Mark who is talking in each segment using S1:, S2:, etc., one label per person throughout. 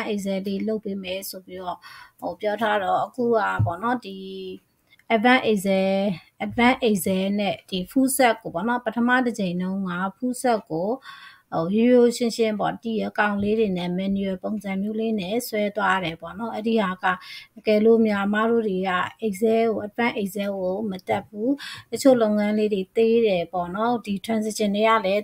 S1: excel လေးလုပ်ပေးမယ်ဆိုပြီးတော့ဟိုပြောထားတော့အခုကပေါ့နော်ဒီ advanced excel advanced excel နဲ့ဒီ full set ကိုပေါ့နော်ပထမတစ်ချိန်တုန်းက full set ကို ဟိုရိုးရိုးရှင်းရှင်းပေါ့ဒီအကောင့်လေးတွေနဲ့ manual ပုံစံမျိုးလေးနဲ့ဆွဲသွားတယ်ပေါ့နော်အဲ့ဒီဟာကအကယ်လို့များမတို့တွေက Excel ကို advanced Excel ကိုမတက်ဘူးတချို့လုပ်ငန်းလေးတွေသေးတယ်ပေါ့နော်ဒီ transition တွေကလည်း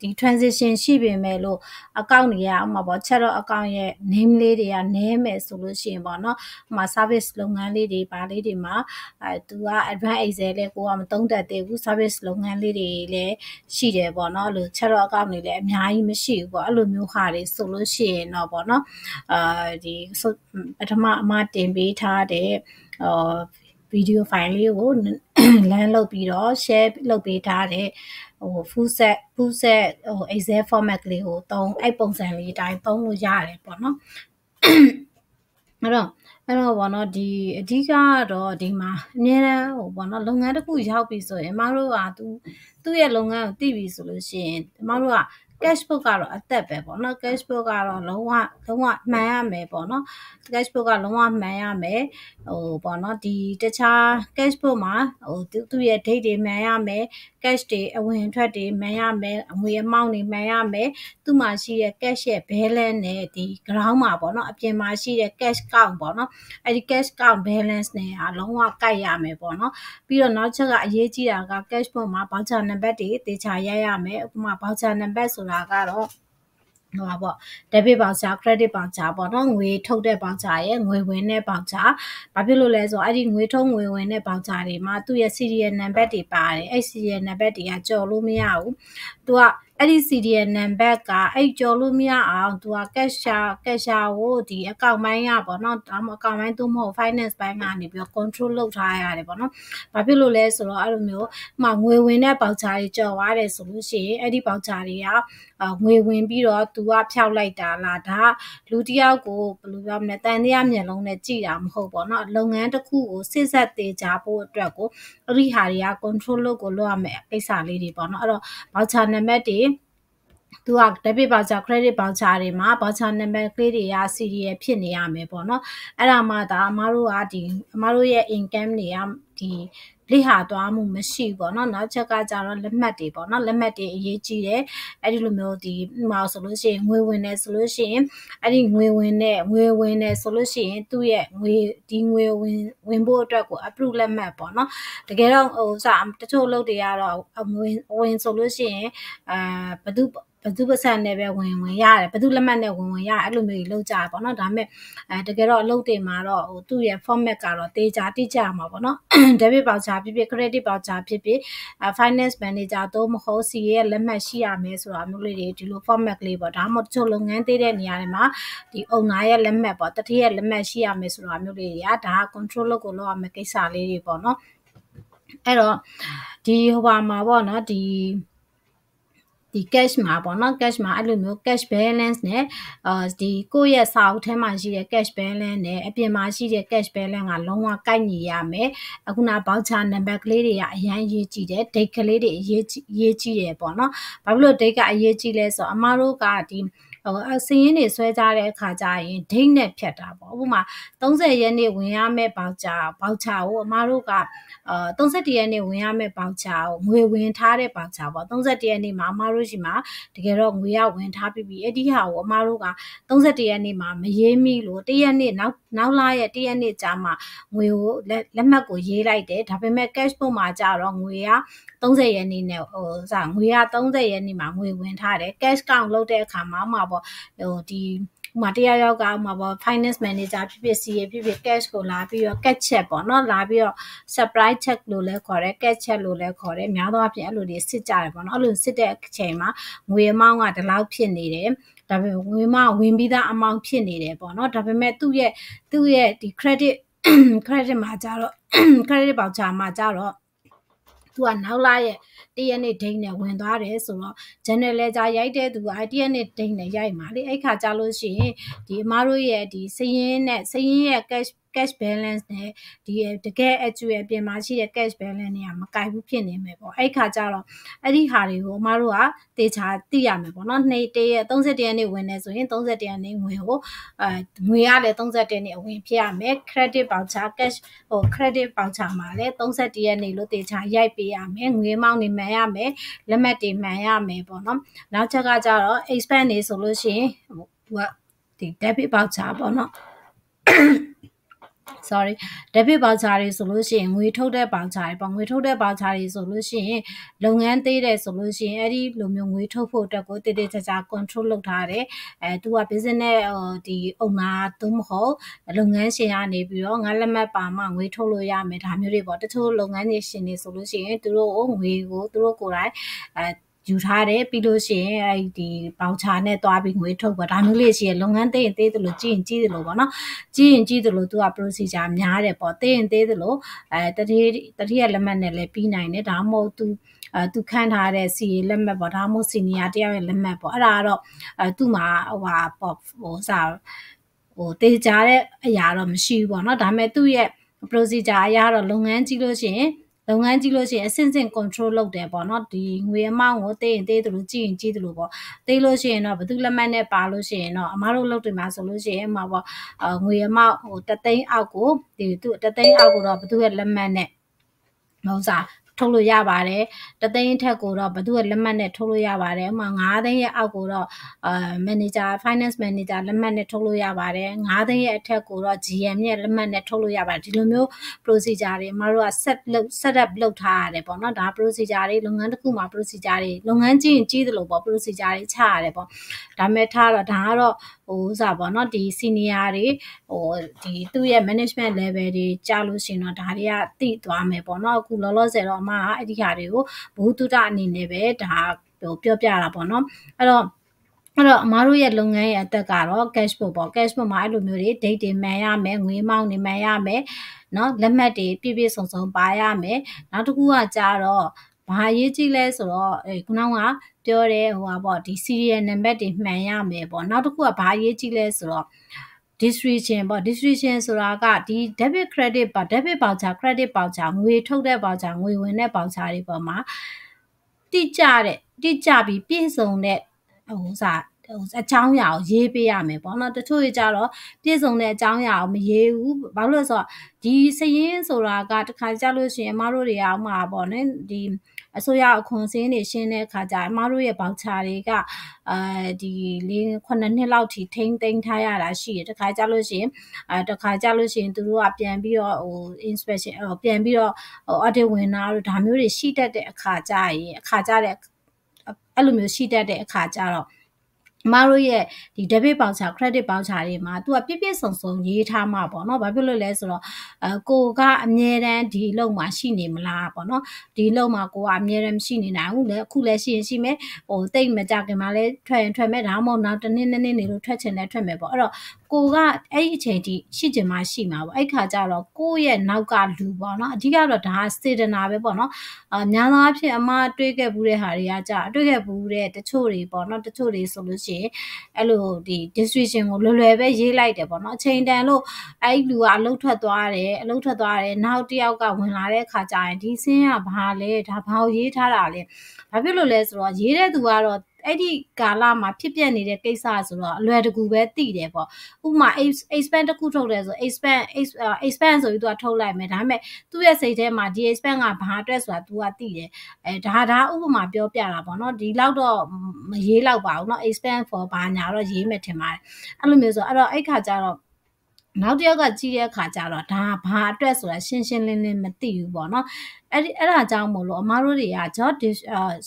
S1: ဒီ transition ရှိပေမဲ့လို့အကောင့်တွေကဥမာပေါ့ချက်တော့အကောင့်ရဲ့ name လေးတွေကနည်းမယ်ဆိုလို့ရှိရင်ပေါ့နော်ဥမာ service လုပ်ငန်းလေးတွေပါလေးတွေမှာအဲသူက advanced Excel လေးကိုကမသုံးတတ်သေးဘူး service လုပ်ငန်းလေးတွေလည်းရှိတယ်ပေါ့နော်လို့ချက်တော့အကောင့်တွေလည်းအများကြီးမရှိဘူးပေါ့အဲ့လိုမျိုးဟာတွေဆိုလို့ရှိရင်တော့ပေါ့နော်အာဒီပထမအမတင်ပေးထားတဲ့အာဗီဒီယိုဖိုင်လေးကိုလမ်းလုပ်ပြီးတော့ share လုပ်ပေးထားတဲ့ဟို full set full set ဟို excel format ကလေးကိုသုံးအဲ့ပုံစံလေးအတိုင်းသုံးလို့ရတယ်ပေါ့နော်အဲ့တော့ အဲ့တော့ဘောနော်ဒီအဓိကကတော့ဒီမှာအများအားဟိုဘောနော်လုပ်ငန်းတစ်ခုရောက်ပြီဆိုရင်အမတို့ကသူသူ့ရဲ့လုပ်ငန်းကိုသိပြီဆိုလို့ရှိရင်အမတို့က cash book ကတော့အသက်ပဲပေါ့နော် cash book ကတော့လုံးဝလုံးဝမှန်ရမယ်ပေါ့နော် cash book ကလုံးဝမှန်ရမယ်ဟိုပေါ့နော်ဒီတခြား cash book မှာဟိုသူ့ရဲ့ date တွေမှန်ရမယ် cash တွေအဝင်ထွက်တွေမှန်ရမယ်အငွေအမောင့်တွေမှန်ရမယ်သူ့မှာရှိတဲ့ cash ရဲ့ balance နဲ့ဒီ ground မှာပေါ့နော်အပြင်မှာရှိတဲ့ cash count ပေါ့နော်အဲဒီ cash count balance နဲ့အလုံးဝကိုက်ရမယ်ပေါ့နော်ပြီးတော့နောက်ချက်ကအရေးကြီးတာက cash book မှာ voucher number တွေတေချာရိုက်ရမယ်ဥပမာ voucher number ဆိုတာကတော့ဟိုပါပေါ့ debit voucher credit voucher ပေါ့နော်ငွေထုတ်တဲ့ voucher ရဲ့ငွေဝင်တဲ့ voucher ဘာဖြစ်လို့လဲဆိုတော့အဲ့ဒီငွေထုတ်ငွေဝင်တဲ့ voucher တွေမှာသူ့ရဲ့ serial number တွေပါတယ်အဲ့ serial number တွေကကြော်လို့မရဘူးသူက အဲ့ဒီ CDN number ကအဲ့ကြော်လို့မရအောင်သူက cash cash ကိုဒီ account ပိုင်းကပေါ့နော်ဒါမှ account ပိုင်းသို့မဟုတ် finance ပိုင်းကနေပြီးတော့ control လုပ်ထားရတယ်ပေါ့နော်။ဘာဖြစ်လို့လဲဆိုတော့အဲ့လိုမျိုးမှငွေဝင်တဲ့ voucher တွေကြော်သွားတယ်ဆိုလို့ရှိရင်အဲ့ဒီ voucher တွေကငွေဝင်ပြီးတော့သူကဖျောက်လိုက်တာလားဒါလူတယောက်ကိုဘယ်လိုပြောမလဲတန်တရားမျက်လုံးနဲ့ကြည့်တာမဟုတ်ပေါ့နော်။လုပ်ငန်းတစ်ခုကိုစစ်ဆက်သေးကြဖို့အတွက်ကိုအဲ့ဒီဟာတွေက control လုပ်ကိုလုပ်ရမယ်ကိစ္စလေးတွေပေါ့နော်။အဲ့တော့ voucher နံပါတ်တွေ သူက debit voucher credit voucher တွေမှာ voucher number ကလေးတွေက serial ဖြစ်နေရမယ်ပေါ့နော်အဲ့ဒါမှဒါအမားတို့ကဒီအမားတို့ရဲ့ income တွေကဒီလိဟာသွားမှုမရှိဘူးပေါ့နော်နောက်ချက်ကကြတော့လက်မှတ်တွေပေါ့နော်လက်မှတ်တွေအရေးကြီးတယ်အဲ့ဒီလိုမျိုးဒီမှာဆိုလို့ရှိရင်ငွေဝင်နေဆိုလို့ရှိရင်အဲ့ဒီငွေဝင်တဲ့ငွေဝင်နေဆိုလို့ရှိရင်သူ့ရဲ့ငွေဒီငွေဝင်ဝင်ဖို့အတွက်ကို approve လက်မှတ်ပေါ့နော်တကယ်တော့ဟိုစတချို့လုပ်တွေကတော့ငွေဝင်ဆိုလို့ရှိရင်အာဘယ်သူ ဘသူပစံနဲ့ပဲဝင်ဝင်ရတယ်ဘသူလက်မှတ်နဲ့ဝင်ဝင်ရအဲ့လိုမျိုးကြီးလောက်ကြပါတော့ဒါပေမဲ့အဲတကယ်တော့အလုပ်တွေမှာတော့ဟိုသူ့ရဲ့ format ကတော့တေချာတိကျမှာပေါ့နော် debit voucher ဖြစ်ဖြစ် credit voucher ဖြစ်ဖြစ် finance manager တော့မဟုတ် CA ရဲ့လက်မှတ်ရှိရမယ်ဆိုတာမျိုးလေးတွေဒီလို format ကလေးပေါ့ဒါမှမဟုတ်တချို့လုပ်ငန်းသေးတဲ့နေရာတွေမှာဒီ owner ရဲ့လက်မှတ်ပေါ့တတိယလက်မှတ်ရှိရမယ်ဆိုတာမျိုးလေးတွေကဒါက control လုပ်ကိုလုပ်ရမယ့်ကိစ္စလေးတွေပေါ့နော်အဲ့တော့ဒီဟိုပါမှာပေါ့နော်ဒီ ဒီ cash မှာပေါ့နော် cash မှာအဲ့လိုမျိုး cash balance နဲ့အာဒီကိုယ့်ရဲ့စာအုပ်ထဲမှာရှိတဲ့ cash balance နဲ့အပြင်မှာရှိတဲ့ cash balance ကလုံးဝကိုက်ညီရမယ်အခုန voucher number ကလေးတွေကအရင်ရေးကြည့်တယ် date ကလေးတွေအရေးရေးကြည့်တယ်ပေါ့နော်ဘာဖြစ်လို့ date ကအရေးကြီးလဲဆိုတော့အမားတို့ကဒီ ဟိုစည်ရင်းတွေဆွဲကြတဲ့အခါကျရင်ဒိတ်နဲ့ဖြတ်တာပေါ့ဥပမာ30ရက်နေ့ဝင်ရမယ့်ဘောက်ချာဘောက်ချာကိုအမားတို့ကအာ31ရက်နေ့ဝင်ရမယ့်ဘောက်ချာကိုငွေဝင်ထားတဲ့ဘောက်ချာပေါ့31ရက်နေ့မှာအမားတို့ရှိမှာတကယ်တော့ငွေရဝင်ထားပြီးပြီအဲ့ဒီဟာကိုအမားတို့က31ရက်နေ့မှာမရေးမိလို့တရက်နေ့နောက်နောက်လာရဲ့တရက်နေ့ကြာမှငွေကိုလက်မှတ်ကိုရေးလိုက်တယ်ဒါပေမဲ့ cash book မှာကြတော့ငွေက30ရက်နေ့နဲ့ဟိုစငွေက30ရက်နေ့မှာငွေဝင်ထားတယ် cash count လုပ်တဲ့အခါမှာမှာပေါ့ဟိုဒီဥမာတရားရောက်ကဥမာပေါ့ finance manager ဖြစ်ဖြစ် CA ဖြစ်ဖြစ် cash ကိုလာပြီးတော့ cash check ပေါ့နော်လာပြီးတော့ surprise check လို့လည်းခေါ်တယ် cash check လို့လည်းခေါ်တယ်များသောအားဖြင့်အဲ့လိုတွေစစ်ကြတယ်ပေါ့နော်အဲ့လိုစစ်တဲ့အချိန်မှာငွေအမောင်းကဒီလောက်ဖြစ်နေတယ်ဒါပေမဲ့ငွေမဝင်ပြီးသားအမောင်းဖြစ်နေတယ်ပေါ့နော်ဒါပေမဲ့သူ့ရဲ့သူ့ရဲ့ဒီ credit credit မှာကြတော့ credit voucher မှာကြတော့ သူကနောက်လာရဲ့တရက်နေ့ဒိတ်နဲ့ဝင်သွားတယ်ဆိုတော့ general ledger ရိုက်တဲ့သူကအဲတရက်နေ့ဒိတ်နဲ့ရိုက်မှာလေအဲ့ခါကြလို့ရှိရင်ဒီအမားတို့ရဲ့ဒီစရင်နဲ့စရင်ရဲ့ cash cash balance နဲ့ဒီတကယ် actual အပြင်မှာရှိတဲ့ cash balance တွေကမကိုက်ဘူးဖြစ်နေမယ်ပေါ့အဲ့ခါကျတော့အဲ့ဒီဟာတွေကိုအမတို့ကတေချာသိရမယ်ပေါ့နော်နေ့တရက်31ရက်နေ့ဝင်နေဆိုရင်31ရက်နေ့ငွေကိုအဲငွေကလည်း31ရက်နေ့အဝင်ဖြစ်ရမယ် credit voucher cash ဟို credit voucher မှာလည်း31ရက်နေ့လို့တေချာရိုက်ပေးရမယ်ငွေမောင်းနေမှန်ရမယ်လက်မှတ်တွေမှန်ရမယ်ပေါ့နော်နောက်ချက်ကကြတော့ expand နေဆိုလို့ရှိရင်ဟိုကဒီ debit voucher ပေါ့နော် sorry debit voucher တွေဆိုလို့ရှိရင်ငွေထုတ်တဲ့ voucher တွေပေါ့ငွေထုတ်တဲ့ voucher တွေဆိုလို့ရှိရင်လုပ်ငန်းသေးတယ်ဆိုလို့ရှိရင်အဲ့ဒီလိုမျိုးငွေထုတ်ဖို့အတွက်ကိုတည်တည်ချာချာ control လုပ်ထားတယ်အဲသူက business ဟိုဒီ owner သို့မဟုတ်လုပ်ငန်းရှင်ကနေပြီးတော့ငါလက်မှတ်ပါမှငွေထုတ်လို့ရမယ်ဒါမျိုးတွေပေါ့တချို့လုပ်ငန်းရှင်တွေဆိုလို့ရှိရင်သူတို့ငွေကိုသူတို့ကိုယ်တိုင်အဲ ယူထားတယ်ပြီးလို့ရှိရင်အဲ့ဒီဘောင်ချာနဲ့သွားပြီးငွေထုတ်ပါဒါမျိုးလေးရှိရလုပ်ငန်းသိရင်သေးတယ်လို့ကြည့်ရင်ကြည့်တယ်လို့ပေါ့နော်ကြည့်ရင်ကြည့်တယ်လို့သူက procedure များတယ်ပေါ့သိရင်သေးတယ်လို့အဲတတိတတိယလက်မှတ်နဲ့လည်းပြီးနိုင်တယ်ဒါမှမဟုတ်သူအဲသူခန့်ထားတဲ့ CA လက်မှတ်ပေါ့ဒါမှမဟုတ် senior တယောက်ရဲ့လက်မှတ်ပေါ့အဲ့ဒါကတော့အဲသူ့မှာဟိုဟာပေါ့ဟိုစာဟိုတေချာတဲ့အရာတော့မရှိဘူးပေါ့နော်ဒါပေမဲ့သူ့ရဲ့ procedure အရာတော့လုပ်ငန်းကြီးလို့ရှိရင် လုပ်ငန်းကြီးလို့ရှိရင်အဆင့်ဆင့် control လုပ်တယ်ပေါ့နော်ဒီငွေအမောင်းကိုသိရင်သိတယ်လို့ကြည့်ရင်ကြည့်တယ်လို့ပေါ့သိလို့ရှိရင်တော့ဘယ်သူလက်မှတ်နဲ့ပါလို့ရှိရင်တော့အမားတို့လုပ်တယ်မှာဆိုလို့ရှိရင်မှာပေါ့ငွေအမောင်းဟိုတသိန်းအောက်ကိုဒီသူတသိန်းအောက်ကိုတော့ဘယ်သူရဲ့လက်မှတ်နဲ့ဟိုစား ထုတ်လို့ရပါတယ်တသိန်းထက်ကိုတော့ဘသူ့ရဲ့လက်မှတ်နဲ့ထုတ်လို့ရပါတယ်ဥပမာ9သိန်းရဲ့အောက်ကိုတော့အာ manager finance manager လက်မှတ်နဲ့ထုတ်လို့ရပါတယ်9သိန်းရဲ့အထက်ကိုတော့ GM ရဲ့လက်မှတ်နဲ့ထုတ်လို့ရပါတယ်ဒီလိုမျိုး procedure တွေမတို့က set လုပ် set up လုပ်ထားရတယ်ပေါ့နော်ဒါ procedure တွေလုပ်ငန်းတစ်ခုမှာ procedure တွေလုပ်ငန်းကြီးရင်ကြီးသလိုပေါ့ procedure တွေချရတယ်ပေါ့ဒါမဲ့ထားတော့ဒါကတော့ဟိုဥစားပေါ့နော်ဒီ senior တွေဟိုဒီသူ့ရဲ့ management level တွေကြားလို့ရှိရင်တော့ဒါတွေကသိသွားမယ်ပေါ့နော်အခုလောလောဆယ်တော့အမကအဲ့ဒီဟာတွေကိုဘုသူတအနေနဲ့ပဲဒါဟိုပြောပြတာပေါ့နော်အဲ့တော့အဲ့တော့အမားတို့ရဲ့လုပ်ငန်းရဲ့အသက်ကတော့ cash flow ပေါ့ cash flow မှာအဲ့လိုမျိုးတွေ date တွေမှန်ရမယ်ငွေမောင်းတွေမှန်ရမယ်เนาะလက်မှတ်တွေပြည့်ပြည့်စုံစုံပါရမယ်နောက်တစ်ခုကကြတော့ ဘာရေးကြည့်လဲဆိုတော့အဲခုနကပြောတဲ့ဟိုပါပေါ့ဒီ serial number တွေမှန်ရမယ်ပေါ့နောက်တစ်ခုကဘာရေးကြည့်လဲဆိုတော့ distribution ပေါ့ distribution ဆိုတာကဒီ debit credit ပါ debit voucher credit voucher ငွေထုတ်တဲ့ voucher ငွေဝင်တဲ့ voucher တွေပေါ်မှာတိကျတဲ့တိကျပြီးပြည့်စုံတဲ့ဟိုစား အကြောင်းအရာကိုရေးပေးရမယ်ပေါ့နော်တချို့ကြတော့ပြည့်စုံတဲ့အကြောင်းအရာကိုမရေးဘူးဘာလို့လဲဆိုတော့ဒီစရင်ဆိုတာကတခါကြလို့ရှိရင်အမတို့တွေကဥမာပေါ့နော်ဒီအစိုးရအခွန်စင်းတွေရှင်းတဲ့အခါကျအမတို့ရဲ့ဘောက်ချာတွေကအဲဒီလေးခုနှစ်နှစ်လောက်ထိထိမ့်သိမ်းထားရတာရှိတယ်တခါကြလို့ရှိရင်အဲတခါကြလို့ရှိရင်သူတို့ကပြန်ပြီးတော့ဟို inspection ပြန်ပြီးတော့ဟို audit ဝင်တာတို့ဒါမျိုးတွေရှိတတ်တဲ့အခါကြရင်အခါကြတဲ့အဲ့လိုမျိုးရှိတတ်တဲ့အခါကြတော့ မတို့ရဲ့ဒီ debit voucher credit voucher တွေမှာ तू ကပြည့်ပြည့်စုံစုံရေးထားမှာပေါ့နော်။ဘာဖြစ်လို့လဲဆိုတော့အဲကိုကအမြဲတမ်းဒီလုံမှာရှိနေမလားပေါ့နော်။ဒီလုံမှာကိုကအမြဲတမ်းရှိနေနိုင်ဘူးလေ။အခုလည်းရှိရင်ရှိမယ်။ဟိုတိတ်မကြခင်မှာလည်းထွက်ရင်ထွက်မယ်။ဒါမှမဟုတ်နောက်တစ်နေ့နှစ်နေ့နေလို့ထွက်ချင်တယ်ထွက်မယ်ပေါ့။အဲ့တော့ ကိုကအဲ့ဒီအချိန်ထိရှိချင်မှရှိမှာပေါ့။အဲ့ခါကျတော့ကိုရဲ့နောက်ကလူပေါ့နော်။အဓိကတော့ဒါစေတနာပဲပေါ့နော်။အများသောအားဖြင့်အမတွေးခဲ့ဘူးတဲ့ဟာတွေကကြာတွေးခဲ့ဘူးတဲ့တချို့တွေပေါ့နော်။တချို့တွေဆိုလို့ရှိရင်အဲ့လိုဒီ distribution ကိုလွယ်လွယ်ပဲရေးလိုက်တယ်ပေါ့နော်အချိန်တန်လို့အဲ့လူကအလုတ်ထွက်သွားတယ်အလုတ်ထွက်သွားတယ်နောက်တစ်ယောက်ကဝင်လာတဲ့အခါကျရင်ဒီစင်းကဘာလဲဒါဘာကိုရေးထားတာလဲဘာဖြစ်လို့လဲဆိုတော့ရေးတဲ့သူကတော့ အဲ့ဒီကာလမှာဖြစ်ပျက်နေတဲ့ကိစ္စဆိုတော့အလွယ်တကူပဲသိတယ်ပေါ့ဥပမာ expand တစ်ခုထုတ်တယ်ဆို expand expand ဆိုပြီးသူကထုတ်လိုက်မယ်ဒါပေမဲ့သူ့ရဲ့စိတ်ထဲမှာဒီ expand ကဘာအတွက်ဆိုတာ तू ကသိတယ်အဲဒါဒါဥပမာပြောပြတာပေါ့နော်ဒီလောက်တော့မရေးလောက်ပါဘူးเนาะ expand for ဘာညာတော့ရေးမယ်ထင်ပါတယ်အဲ့လိုမျိုးဆိုအဲ့တော့အဲ့ခါကျတော့နောက်တစ်ယောက်ကကြည့်တဲ့အခါကျတော့ဒါဘာအတွက်ဆိုတာရှင်းရှင်းလင်းလင်းမသိဘူးပေါ့နော် အဲ့ဒီအဲ့ဒါကြောင့်မို့လို့အမားတို့တွေက job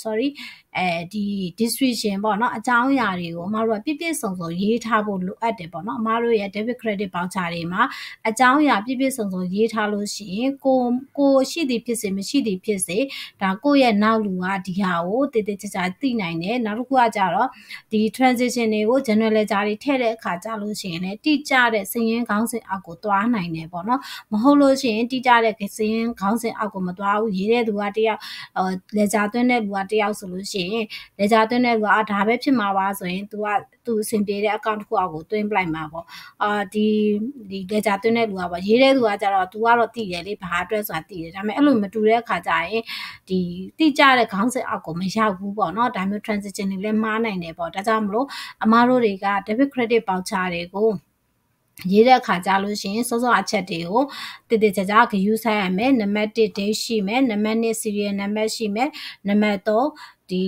S1: sorry အဲဒီ distribution ပေါ့နော်အကြောင်းအရာတွေကိုအမားတို့ကပြည့်ပြည့်စုံစုံရေးထားဖို့လိုအပ်တယ်ပေါ့နော်အမားတို့ရဲ့ debit credit voucher တွေမှာအကြောင်းအရာပြည့်ပြည့်စုံစုံရေးထားလို့ရှိရင်ကိုကိုရှိသည်ဖြစ်စေမရှိသည်ဖြစ်စေဒါကိုယ့်ရဲ့နောက်လူကဒီဟာကိုတည်တည်ချာချာသိနိုင်တယ်နောက်တစ်ခုကကြတော့ဒီ transition တွေကို general ledger တွေထည့်တဲ့အခါကြလို့ရှိရင်လည်းတိကျတဲ့စည်ရင်းခေါင်းစဉ်အောက်ကိုသွားနိုင်တယ်ပေါ့နော်မဟုတ်လို့ရှိရင်တိကျတဲ့စည်ရင်းခေါင်းစဉ်အောက်ကိုမသွားဘူးရေးတဲ့သူကတယောက်လေဂျာသွင်းတဲ့လူကတယောက်ဆိုလို့ရှိရင်လေဂျာသွင်းတဲ့လူကအာဒါပဲဖြစ်မှာပါဆိုရင် तू ကသူအဆင်ပြေတဲ့ account တစ်ခုအောက်ကိုသွင်းပလိုက်မှာပေါ့အာဒီဒီလေဂျာသွင်းတဲ့လူကပေါ့ရေးတဲ့လူကကြတော့ तू ကတော့တည်တယ်လေဘာအတွက်ဆိုတာတည်တယ်ဒါပေမဲ့အဲ့လိုမတူတဲ့အခါကျရင်ဒီတိကျတဲ့ခေါင်းစဉ်အောက်ကိုမရောက်ဘူးပေါ့နော်ဒါမျိုး transition တွေလည်းမှားနိုင်တယ်ပေါ့ဒါကြောင့်မလို့အမားတို့တွေက debit credit voucher တွေကို ရေးတဲ့အခါကြလို့ရှိရင်စောစောအချက်တွေကိုတည်တည်ကြကြဂယူးဆိုင်ရမယ်နံပါတ်1 date ရှိမယ်နံပါတ်2 serial number ရှိမယ်နံပါတ်3 ဒီ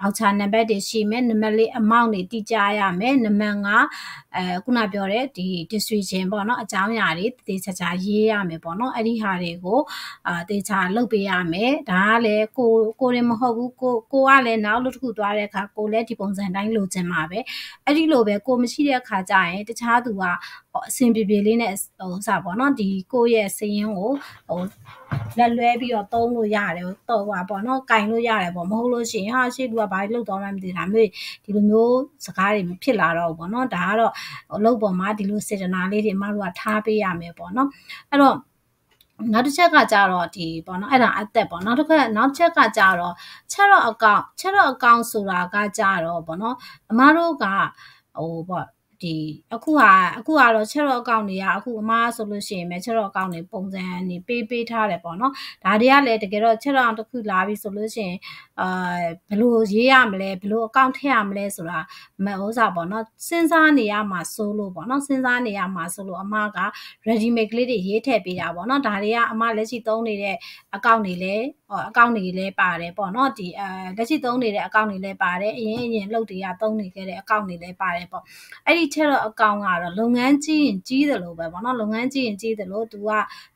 S1: ဘောက်ချာနံပါတ်တွေရှိမယ်နံပါတ်၄ amount တွေတိကျရမယ်နံပါတ်5အဲခုနပြောတဲ့ဒီ distribution ပေါ့နော်အကြောင်းအရာတွေတေချာချာရေးရမယ်ပေါ့နော်အဲ့ဒီဟာတွေကိုအာတေချာလုပ်ပေးရမယ်ဒါကလည်းကိုကိုရင်မဟုတ်ဘူးကိုကိုကလည်းနောက်လို့တစ်ခုသွားတဲ့အခါကိုလည်းဒီပုံစံတိုင်းလိုချင်မှာပဲအဲ့ဒီလိုပဲကိုမရှိတဲ့အခါကျရင်တခြားသူက အဆင်ပြေပြေလေးနဲ့ဟိုစပေါ့နော်ဒီကိုရဲ့စရင်ကိုဟိုလက်လွဲပြီးတော့သုံးလို့ရတယ်တော့ပါပေါ့နော်ကင်လို့ရတယ်ပေါ့မဟုတ်လို့ရှိရင်ဟာရှေ့သူကဘာလို့တော့မှမသိတာမျိုးဒီလိုမျိုးစကားတွေမဖြစ်လာတော့ဘူးပေါ့နော်ဒါကတော့အလုပ်ပေါ်မှာဒီလိုစေတနာလေးတွေအမတို့ကထားပေးရမယ်ပေါ့နော်အဲ့တော့နောက်တစ်ချက်ကကြတော့ဒီပေါ့နော်အဲ့ဒါအသက်ပေါ့နောက်တစ်ခါနောက်ချက်ကကြတော့ချက်တော့အကောင့်ချက်တော့အကောင့်ဆိုတာကကြတော့ပေါ့နော်အမတို့ကဟိုပေါ့ ဒီအခုဟာအခုကတော့ချက်တော့အကောင့်တွေကအခုအမားဆိုလို့ရှိရင်ပဲချက်တော့အကောင့်တွေပုံစံနေပေးပေးထားတယ်ပေါ့နော်ဒါတွေကလည်းတကယ်တော့ချက်တော့အောင်တစ်ခုလာပြီဆိုလို့ရှိရင် အာဘယ်လိုရေးရမလဲဘယ်လိုအကောင့်ထည့်ရမလဲဆိုတာမဟုတ်စားပေါ့နော်စဉ်းစားနေရမှာစိုးလို့ပေါ့နော်စဉ်းစားနေရမှာစိုးလို့အမက ready made ကလေးတွေရေးထည့်ပေးတာပေါ့နော်ဒါတွေကအမလက်ရှိသုံးနေတဲ့အကောင့်တွေလည်းအကောင့်တွေလည်းပါတယ်ပေါ့နော်ဒီအဲလက်ရှိသုံးနေတဲ့အကောင့်တွေလည်းပါတယ်အရင်အရင်လုပ်တွေကသုံးနေခဲ့တဲ့အကောင့်တွေလည်းပါတယ်ပေါ့အဲ့ဒီချက်တော့အကောင့်ကတော့လုပ်ငန်းကြီးရင်ကြီးတယ်လို့ပဲပေါ့နော်လုပ်ငန်းကြီးရင်ကြီးတယ်လို့သူက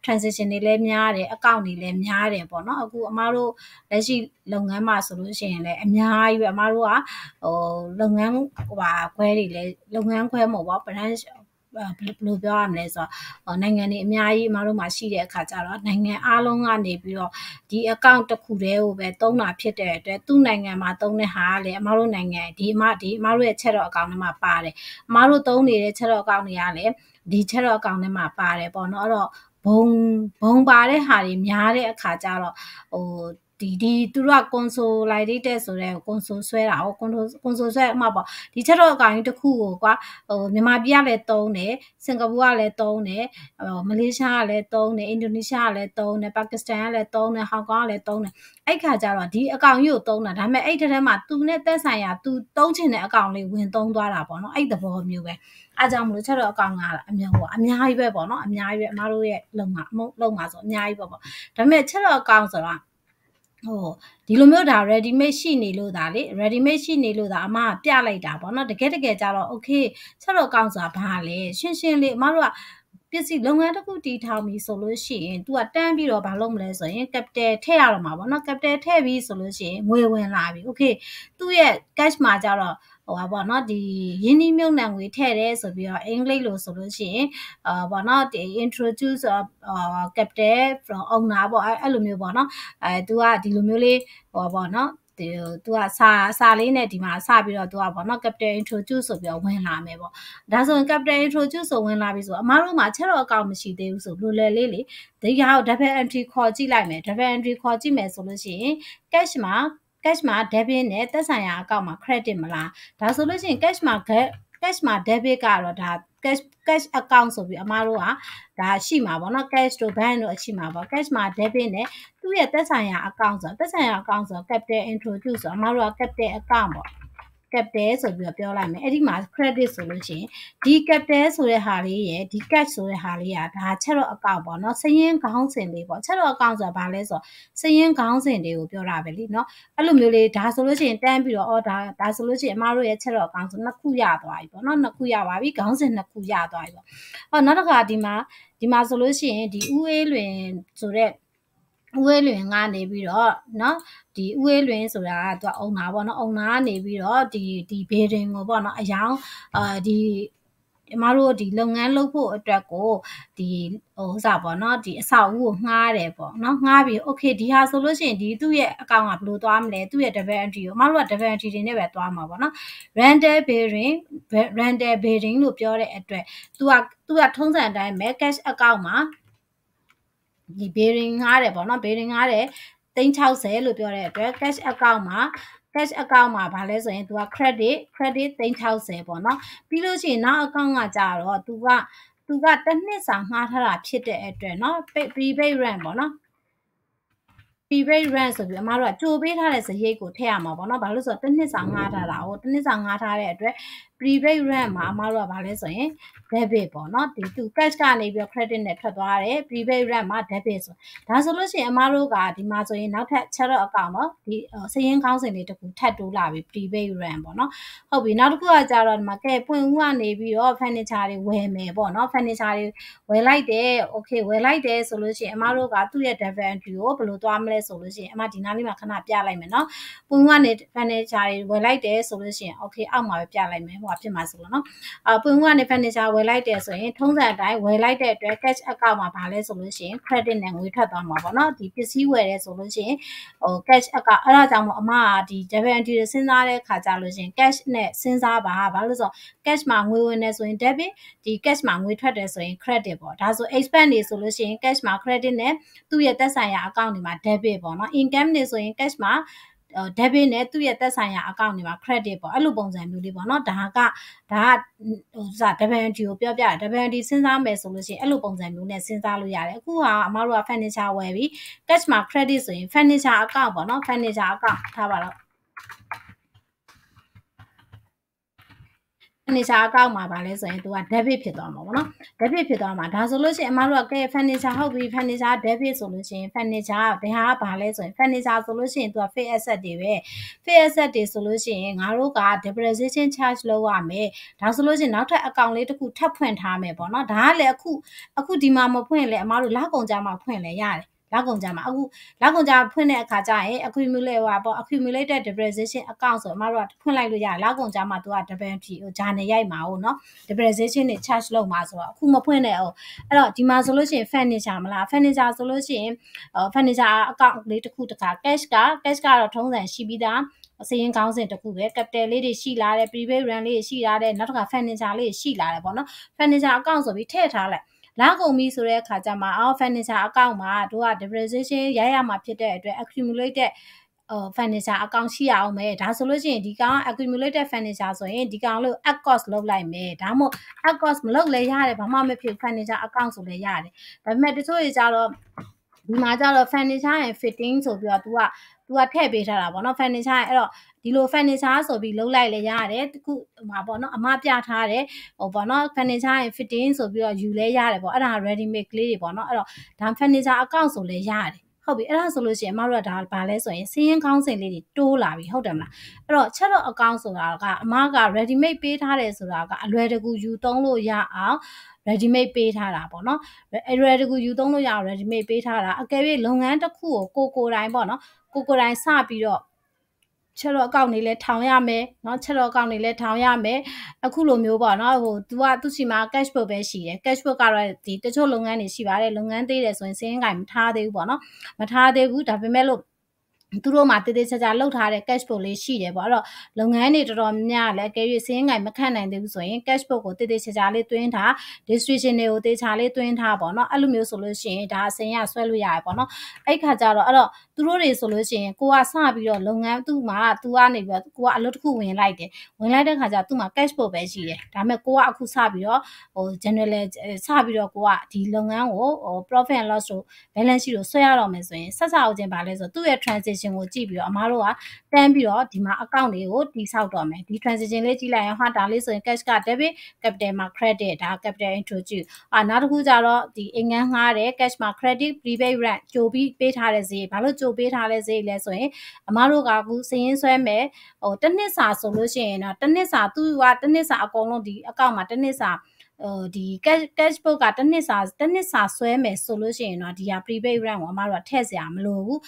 S1: transition တွေလည်းများတယ်အကောင့်တွေလည်းများတယ်ပေါ့နော်အခုအမတို့လက်ရှိလုပ်ငန်းမှာဆိုလို့ရှိရင်လည်းအများကြီးပဲအမတို့ကဟိုလုပ်ငန်းဟိုပါခွဲတွေလည်းလုပ်ငန်းခွဲမဟုတ်ပါ branch ဘယ်လိုပြောရမလဲဆိုတော့နိုင်ငံတွေအများကြီးအမတို့မှာရှိတဲ့အခါကျတော့နိုင်ငံအားလုံးကနေပြီးတော့ဒီ account တစ်ခုတည်းကိုပဲသုံးတာဖြစ်တဲ့အတွက်သူ့နိုင်ငံမှာသုံးတဲ့ဟာကလည်းအမတို့နိုင်ငံဒီအမဒီအမတို့ရဲ့ချက်တော့ account ထဲမှာပါတယ်အမတို့သုံးနေတဲ့ချက်တော့ account တွေကလည်းဒီချက်တော့ account ထဲမှာပါတယ်ပေါ့နော်အဲ့တော့ဘုံဘုံပါတဲ့ဟာတွေများတဲ့အခါကျတော့ဟို ဒီဒီသူတို့က consolidated ဆိုတဲ့ console ဆွဲတာဟော console console ဆွဲအမှပေါ့ဒီချက်တော့အကောင်ကြီးတစ်ခုကိုကွာဟိုမြန်မာပြည်ကလည်းတုံးတယ်စင်ကာပူကလည်းတုံးတယ်ဟိုမလေးရှားကလည်းတုံးတယ်အင်ဒိုနီးရှားကလည်းတုံးတယ်ပါကစ္စတန်ကလည်းတုံးတယ်ဟောင်ကောင်ကလည်းတုံးတယ်အဲ့ခါကျတော့ဒီအကောင်ကြီးကိုတုံးတာဒါပေမဲ့အဲ့ထဲမှာသူနဲ့သက်ဆိုင်ရာသူတုံးချင်တဲ့အကောင်လေးဝင်တုံးသွားတာပေါ့နော်အဲ့သဘောမျိုးပဲအားကြောင့်မလို့ချက်တော့အကောင်ကအများဟိုအများကြီးပဲပေါ့နော်အများကြီးပဲအမားတို့ရဲ့လုံမှာအမုံလုံမှာဆိုအများကြီးပဲပေါ့ဒါပေမဲ့ချက်တော့အကောင်ဆိုတော့ ဟိုဒီလိုမျိုးဒါ ready made ရှိနေလို့ဒါလေ ready made ရှိနေလို့ဒါအမကပြလိုက်တာပေါ့နော်တကယ်တကယ်ကြတော့ okay ချက်တော့ကောင်းဆိုတာဘာလဲရှင်းရှင်းလေးအမတို့ကပစ္စည်းလုပ်ငန်းတစ်ခုတည်ထောင်ပြီဆိုလို့ရှိရင် तू ကတန်းပြီးတော့ဘာလုပ်မလဲဆိုရင် capital ထည့်ရတော့မှာပေါ့နော် capital ထည့်ပြီးဆိုလို့ရှိရင်ငွေဝင်လာပြီ okay သူ့ရဲ့ cash မှာကြတော့ ဟိုပါပေါ့နော်ဒီရင်းနှီးမြုပ်နှံငွေထည့်တယ်ဆိုပြီးတော့အင်္ဂလိပ်လိုဆိုလို့ရှိရင်အာပေါ့နော်ဒီ introduce uh capital from owner ပေါ့အဲ့လိုမျိုးပေါ့နော်အဲ तू ကဒီလိုမျိုးလေးဟိုပါပေါ့နော်ဒီသူကစာစာလေးနဲ့ဒီမှာစပြီးတော့သူကပေါ့နော် capital introduce ဆိုပြီးတော့ဝင်လာမယ်ပေါ့ဒါဆိုရင် capital introduce ဆိုဝင်လာပြီဆိုအမားတို့မှာချက်တော့အကောင့်မရှိသေးဘူးဆိုလိုလေလေးလေဒီဟာကို double entry ခေါ်ကြည့်လိုက်မယ် double entry ခေါ်ကြည့်မယ်ဆိုလို့ရှိရင် cash မှာ cash မှာ debit နဲ့သက်ဆိုင်ရာအကောင့်မှာ credit မလားဒါဆိုလို့ရှိရင် cash မှာ cash မှာ debit ကတော့ဒါ cash cash account ဆိုပြီးအမားတို့ကဒါရှိမှာပေါ့နော် cash တို့ bank တို့ရှိမှာပေါ့ cash မှာ debit နဲ့သူ့ရဲ့သက်ဆိုင်ရာ account ဆိုသက်ဆိုင်ရာ account ဆို capital introduce ဆိုအမားတို့က capital account ပေါ့ capital ဆိုပြီးတော့ပြောလိုက်မယ်အဲ့ဒီမှာ credit ဆိုလို့ရှိရင်ဒီ capital ဆိုတဲ့ဟာလေးရယ်ဒီ cash ဆိုတဲ့ဟာလေးကဒါချက်တော့ account ပေါ့နော်စရင်ခေါင်းစဉ်လေးပေါ့ချက်တော့ account ဆိုတာဘာလဲဆိုတော့စရင်ခေါင်းစဉ်လေးကိုပြောတာပဲလीเนาะအဲ့လိုမျိုးလေးဒါဆိုလို့ရှိရင်တန်းပြီးတော့အော်ဒါဒါဆိုလို့ရှိရင်အမတို့ရဲ့ချက်တော့ account ဆိုနှစ်ခုရသွားပြီပေါ့နော်နှစ်ခုရပါပြီခေါင်းစဉ်နှစ်ခုရသွားပြီပေါ့အော်နောက်တစ်ခါဒီမှာဒီမှာဆိုလို့ရှိရင်ဒီဥအေးလွင်ဆိုတဲ့ ဥအေးလွင်ကနေပြီးတော့เนาะဒီဥအေးလွင်ဆိုတာကသူကအုံနာပေါ့เนาะအုံနာကနေပြီးတော့ဒီဒီဘေဒင်ကိုပေါ့เนาะအယောင်အာဒီကျမတို့ဒီလုပ်ငန်းလုပ်ဖို့အတွက်ကိုဒီဟိုဥစားပေါ့နော်ဒီအဆောက်အဦကိုငှားတယ်ပေါ့နော်ငှားပြီး okay ဒီဟာဆိုလို့ရှိရင်ဒီသူ့ရဲ့အကောင့်ကဘယ်လိုသွားမလဲသူ့ရဲ့ double entry ကိုကျမတို့က double entry တွေနဲ့ပဲသွားမှာပေါ့နော် rental building rental building လို့ပြောတဲ့အတွက်သူကသူကထုံးစံအတိုင်းပဲ cash account မှာ ဒီ bearing ငားတယ်ပေါ့နော် bearing ငားတယ်360လို့ပြောတဲ့အတွက် cash account မှာ cash account မှာဗာလဲဆိုရင် तू က credit credit 360ပေါ့နော်ပြီးလို့ရှိရင်နောက် account ကကြတော့ तू ကသူကတစ်နှစ်စာငှားထားတာဖြစ်တဲ့အတွက်เนาะ prepaid rent ပေါ့နော် prepaid rent ဆိုပြီးအမတို့ကကြိုပေးထားတဲ့စရိတ်ကိုထည့်ရမှာပေါ့နော်။ဘာလို့ဆိုတော့တစ်နှစ်စာငှားထားတာဟိုတစ်နှစ်စာငှားထားတဲ့အတွက် prepaid rent မှာအမတို့ကဘာလဲဆိုရင် debit ပေါ့နော်ဒီသူ cash ကနေပြီး credit နဲ့ထွက်သွားတယ် prepaid rent မှာ debit ဆိုဒါဆိုလို့ရှိရင်အမတို့ကဒီမှာဆိုရင်နောက်ထပ် chat account ပေါ့ဒီစည်ရင်းကောင်းစဉ်လေးတစ်ခုထပ်တိုးလာပြီ prepaid rent ပေါ့နော်ဟုတ်ပြီနောက်တစ်ခုကကြတော့ဒီမှာကဲပွင့်ဦးကနေပြီးတော့ furniture တွေဝယ်မယ်ပေါ့နော် furniture တွေဝယ်လိုက်တယ် okay ဝယ်လိုက်တယ်ဆိုလို့ရှိရင်အမတို့ကသူ့ရဲ့ debit entry ကိုဘယ်လိုသွားမလဲဆိုလို့ရှိရင်အမဒီနားလေးမှာခဏပြလိုက်မယ်နော်ပွင့်ဦးကနေ furniture တွေဝယ်လိုက်တယ်ဆိုလို့ရှိရင် okay အောက်မှာပဲပြလိုက်မယ်ဟိုဖြစ်မှာဆိုလို့နော်အပွင့်ဦးကနေ furniture ဝယ်လိုက်တယ်ဆိုရင်ထုံးစံအတိုင်းဝယ်လိုက်တဲ့အတွက် cash account မှာပါလဲဆိုလို့ရှိရင် credit နဲ့ငွေထွက်သွားမှာပေါ့နော်ဒီပစ္စည်းဝယ်တယ်ဆိုလို့ရှိရင်ဟို cash account အဲ့ဒါကြောင့်မို့အမကဒီ debit entry တွေစဉ်းစားတဲ့ခါကြလို့ရှိရင် cash နဲ့စဉ်းစားပါဘာလို့ဆို cash မှာငွေဝင်နေဆိုရင် debit ဒီ cash မှာငွေထွက်တယ်ဆိုရင် credit ပေါ့ဒါဆို expense တွေဆိုလို့ရှိရင် cash မှာ credit နဲ့သူ့ရဲ့သက်ဆိုင်ရာ account တွေမှာ debit ပေါ့နော် income တွေဆိုရင် cash မှာ debit နဲ့သူ့ရဲ့သက်ဆိုင်ရာ account တွေမှာ credit ပေါ့အဲ့လိုပုံစံမျိုးလေးပေါ့နော်ဒါကဒါကဟိုစ WND ကိုပြောပြတယ် WND စဉ်းစားမယ်ဆိုလို့ရှိရင်အဲ့လိုပုံစံမျိုးနဲ့စဉ်းစားလို့ရတယ်အခုကအမတို့က furniture ဝယ်ပြီး cash မှာ credit ဆိုရင် furniture account ပေါ့နော် furniture account ထားပါတော့ furniture အကောက်မှာပါလဲဆိုရင် तू က debit ဖြစ်သွားမှာပေါ့နော် debit ဖြစ်သွားမှာဒါဆိုလို့ရှိရင်အမတို့ကကဲ furniture ဟုတ်ပြီ furniture debit ဆိုလို့ရှိရင် furniture ကဒါကဘာလဲဆိုရင် furniture ဆိုလို့ရှိရင် तू က fixed asset တွေပဲ fixed asset တွေဆိုလို့ရှိရင်ငါတို့က depreciation charge လုပ်ရမယ်ဒါဆိုလို့ရှိရင်နောက်ထပ် account လေးတစ်ခုထပ်ဖွင့်ထားမယ်ပေါ့နော်ဒါကလည်းအခုအခုဒီမှာမဖွင့်လဲအမတို့လကုန်ကြမှာဖွင့်လဲရတယ် လောက်ကုန်ကြမှာအခုလောက်ကုန်ကြဖွင့်တဲ့အခါကျရင် accumulate ဟိုပေါ့ accumulated depreciation account ဆိုအမတို့ကဖွင့်လိုက်လို့ရတယ်လောက်ကုန်ကြမှာသူက debit ဟိုဂျာနယ်ရိုက်မှာဟုတ်နော် depreciation တွေ charge လုပ်မှာဆိုတော့အခုမဖွင့်နဲ့ဟုတ်အဲ့တော့ဒီမှာဆိုလို့ရှိရင် furniture မလား furniture ဆိုလို့ရှိရင် furniture account လေးတစ်ခုတစ်ခါ cash က cash ကတော့ထုံးစံရှိပြီးသားစရင်ကောင်းစဉ်တစ်ခုပဲ capital လေးတွေရှိလာတယ် prepaid run လေးတွေရှိလာတယ်နောက်တစ်ခါ furniture လေးတွေရှိလာတယ်ပေါ့နော် furniture account ဆိုပြီးထည့်ထားလိုက် လာကုန်ပြီဆိုတဲ့အခါကျမှအော် furniture account မှာတို့က depreciation ရရမှာဖြစ်တဲ့အတွက် accumulated ဟို furniture account ရှိရအောင်မယ်ဒါဆိုလို့ရှိရင်ဒီကောင် accumulated furniture ဆိုရင်ဒီကောင်လို့ add cost လုပ်လိုက်မယ်ဒါမှမဟုတ် add cost မလုပ်လဲရတယ်ဘာမှမဖြစ် furniture account ဆိုလဲရတယ်ဒါပေမဲ့တချို့တွေကြတော့ဒီမှာကျတော့ furniture and fitting ဆိုပြီးတော့ तू က तू ကထည့်ပေးထားတာပေါ့နော် furniture အဲ့တော့ဒီလို furniture ဆိုပြီးလုံးလိုက်လေရတယ်တခုဟိုမှာပေါ့နော်အမပြထားတယ်ဟိုပေါ့နော် furniture and fitting ဆိုပြီးတော့ယူလဲရတယ်ပေါ့အဲ့ဒါ ready made ကလေးတွေပေါ့နော်အဲ့တော့ဒါ furniture account ဆိုလဲရတယ်ဟုတ်ပြီအဲ့ဒါဆိုလို့ရှိရင်အမတို့ကဒါဗာလဲဆိုရင်စင်းရင်ကောင်းစင်လေးတွေတိုးလာပြီဟုတ်တယ်မလားအဲ့တော့ချက်တော့အကောင့်ဆိုတာကအမက ready made ပေးထားတယ်ဆိုတာကအလွယ်တကူယူသုံးလို့ရအောင် ready made ပေးထားတာပေါ့နော် ready တကူယူသုံးလို့ရအောင် ready made ပေးထားတာအကယ်၍လုပ်ငန်းတစ်ခုကိုကိုကိုတိုင်းပေါ့နော် ကိုကိုတိုင်းစပြီးတော့ချက်တော့အကောင့်တွေလည်းထောင်ရမယ်เนาะချက်တော့အကောင့်တွေလည်းထောင်ရမယ်အခုလိုမျိုးပေါ့เนาะဟို तू ကသူ့စီမှာ cash book ပဲရှိတယ် cash book ကတော့ဒီတချို့လုပ်ငန်းတွေရှိပါတယ်လုပ်ငန်းသေးတယ်ဆိုရင်စင်းကိုင်မထားသေးဘူးပေါ့เนาะမထားသေးဘူးဒါပေမဲ့လို့ သူတို့မှာတေးသေးချာချာလှုပ်ထားတဲ့ cash book လေးရှိတယ်ပေါ့အဲ့တော့လုပ်ငန်းတွေတော်တော်များများလည်းကဲ၍စင်းငိုင်မခန့်နိုင်သေးဘူးဆိုရင် cash book ကိုတေးသေးချာချာလေးတွင်းထား distribution တွေကိုတေးချာလေးတွင်းထားပေါ့နော်အဲ့လိုမျိုးဆိုလို့ရှိရင်ဒါအစင်းရဆွဲလို့ရတယ်ပေါ့နော်အဲ့ခါကျတော့အဲ့တော့သူတို့တွေဆိုလို့ရှိရင်ကိုကစပြီးတော့လုပ်ငန်းသူ့မှာသူကနေပြီးတော့ကိုကအလုပ်တစ်ခုဝင်လိုက်တယ်ဝင်လိုက်တဲ့ခါကျသူ့မှာ cash book ပဲရှိတယ်ဒါပေမဲ့ကိုကအခုစပြီးတော့ဟို general စပြီးတော့ကိုကဒီလုပ်ငန်းကိုဟို profit and loss တို့ balance sheet တို့ဆွဲရတော့မယ်ဆိုရင်ဆက်စအောင်ခြင်းပါလဲဆိုသူ့ရဲ့ transition ကိုကြည့်ပြီးတော့အမားတို့ကတန်းပြီးတော့ဒီမှာ account တွေကိုတိဆောက်တော့မယ်ဒီ transition လေးကြည့်လိုက်ရင်ဟာဒါလေးဆိုရင် cash က debit capital မှာ credit ဒါ capital introduce အာနောက်တစ်ခုကျတော့ဒီအင်ငန်းငှားတယ် cash မှာ credit prepaid rent ကြိုပြီးပေးထားတဲ့ဈေးဘာလို့ကြိုပေးထားလဲဈေးလဲဆိုရင်အမားတို့ကအခုစည်ရင်းဆွဲမယ်ဟိုတစ်နှစ်စာဆိုလို့ရှိရင်တော့တစ်နှစ်စာသူကတစ်နှစ်စာအကုန်လုံးဒီ account မှာတစ်နှစ်စာ ဟိုဒီ cash cash book ကတစ်နှစ်စာတစ်နှစ်စာဆွဲမယ်ဆိုလို့ရှိရင်တော့ဒီဟာ prepaid rent ကိုအမတို့ကထည့်စရာမလိုဘူး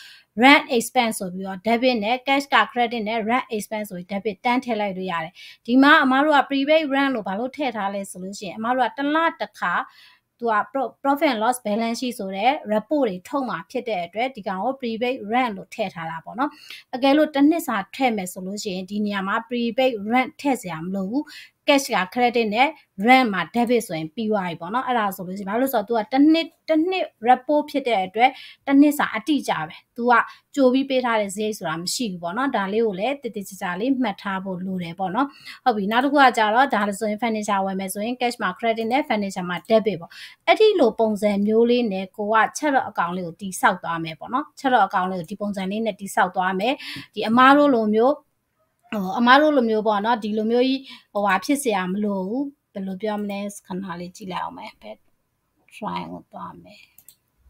S1: rent expense ဆိုပြီးတော့ debit နဲ့ cash က credit နဲ့ rent expense ဆိုပြီး debit တန်းထည့်လိုက်လို့ရတယ်ဒီမှာအမတို့က prepaid rent လို့ဘာလို့ထည့်ထားလဲဆိုလို့ရှိရင်အမတို့ကတစ်လတစ်ခါသူက profit and loss balance sheet ဆိုတဲ့ report တွေထုတ်မှာဖြစ်တဲ့အတွက်ဒီကောင်ကို prepaid rent လို့ထည့်ထားတာပေါ့နော်အကယ်လို့တစ်နှစ်စာထည့်မယ်ဆိုလို့ရှိရင်ဒီနေရာမှာ prepaid rent ထည့်စရာမလိုဘူး cash က credit နဲ့ rent မှာ debit ဆိုရင်ပြီးသွားပြီပေါ့နော်အဲ့ဒါဆိုလို့ရှိရင်ဘာလို့ဆိုတော့ तू ကတစ်နှစ်တစ်နှစ် repo ဖြစ်တဲ့အတွက်တစ်နှစ်စာအတိအကျပဲ तू ကကြိုပြီးပေးထားတဲ့ဈေးဆိုတာမရှိဘူးပေါ့နော်ဒါလေးကိုလည်းတည်တည်ချာချာလေးမှတ်ထားဖို့လိုတယ်ပေါ့နော်ဟုတ်ပြီနောက်တစ်ခုကကြတော့ဒါလည်းဆိုရင် furniture ဝယ်မယ်ဆိုရင် cash မှာ credit နဲ့ furniture မှာ debit ပေါ့အဲ့ဒီလိုပုံစံမျိုးလေးနဲ့ကိုကချက်တော့အကောင့်လေးကိုတိဆောက်သွားမယ်ပေါ့နော်ချက်တော့အကောင့်လေးကိုဒီပုံစံလေးနဲ့တိဆောက်သွားမယ်ဒီအမားတို့လိုမျိုး ဟိုအမားတို့လိုမျိုးပေါ့နော်ဒီလိုမျိုးကြီးဟိုဟာဖြစ်เสียမလို့ဘူးဘယ်လိုပြောမလဲခဏလေးကြည့်လိုက်အောင်မယ်ဘယ် try ကိုသွားမယ်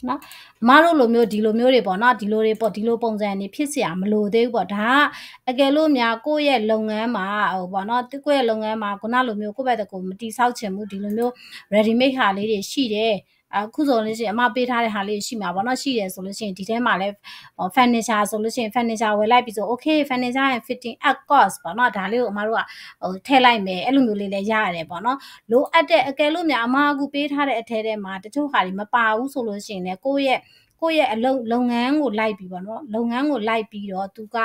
S1: နော်အမတို့လိုမျိုးဒီလိုမျိုးတွေပေါ့နော်ဒီလိုတွေပေါ့ဒီလိုပုံစံတွေဖြစ်เสียမလို့သေးဘူးပေါ့ဒါကအကယ်လို့များကိုယ့်ရဲ့လုပ်ငန်းမှာဟိုပေါ့နော်ကိုယ့်ရဲ့လုပ်ငန်းမှာခုနလိုမျိုးကိုယ့်ဘက်တကူမတိဆောက်ချင်ဘူးဒီလိုမျိုး ready made ဟာလေးတွေရှိတယ် အခုဆိုလို့ရှိရင်အမပေးထားတဲ့ဟာလေးရှိမှာပေါ့နော်ရှိတယ်ဆိုလို့ရှိရင်ဒီထဲမှာလည်း furniture ဆိုလို့ရှိရင် furniture ဝယ်လိုက်ပြီဆို okay furniture and fitting at cost ပေါ့နော်ဒါလေးကိုအမတို့ကဟိုထည့်လိုက်မယ်အဲ့လိုမျိုးလေးလည်းရရတယ်ပေါ့နော်လိုအပ်တဲ့အကယ်လို့များအမအခုပေးထားတဲ့အထဲထဲမှာတချို့ဟာတွေမပါဘူးဆိုလို့ရှိရင်လည်းကိုယ့်ရဲ့ ကိုယ့်ရဲ့အလုပ်လုပ်ငန်းကိုလိုက်ပြီးပေါ့နော်လုပ်ငန်းကိုလိုက်ပြီးတော့သူက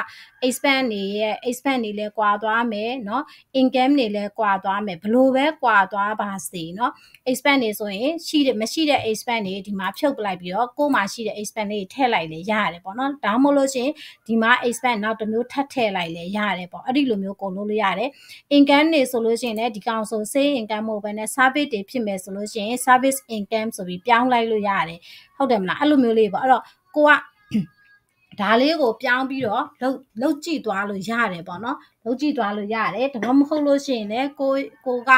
S1: expand နေရဲ့ expand နေလဲကွာသွားမယ်နော် income နေလဲကွာသွားမယ်ဘလို့ပဲကွာသွားပါစေနော် expand နေဆိုရင်ရှိတယ်မရှိတဲ့ expand နေဒီမှာဖြုတ်ပလိုက်ပြီးတော့ကိုယ်မှာရှိတဲ့ expand လေးထည့်လိုက်လဲရရတယ်ပေါ့နော်ဒါမှမဟုတ်ရှင်ဒီမှာ expand နောက်တစ်မျိုးထပ်ထည့်လိုက်လဲရရတယ်ပေါ့အဲ့ဒီလိုမျိုးကိုလုံးလို့ရတယ် income နေဆိုလို့ရှင်လည်းဒီကောင်ဆို sale income မဟုတ်ဘဲနဲ့ service တွေဖြစ်မယ်ဆိုလို့ရှင် service income ဆိုပြီးပြောင်းလိုက်လို့ရတယ် ဟုတ်တယ်မလားအဲ့လိုမျိုးလေးပေါ့အဲ့တော့ကိုကဒါလေးကိုပြောင်းပြီးတော့လှုပ်လှုပ်ကြည့်သွားလို့ရတယ်ပေါ့နော်လှုပ်ကြည့်သွားလို့ရတယ်ဒါမှမဟုတ်လို့ရှိရင်လည်းကိုကိုက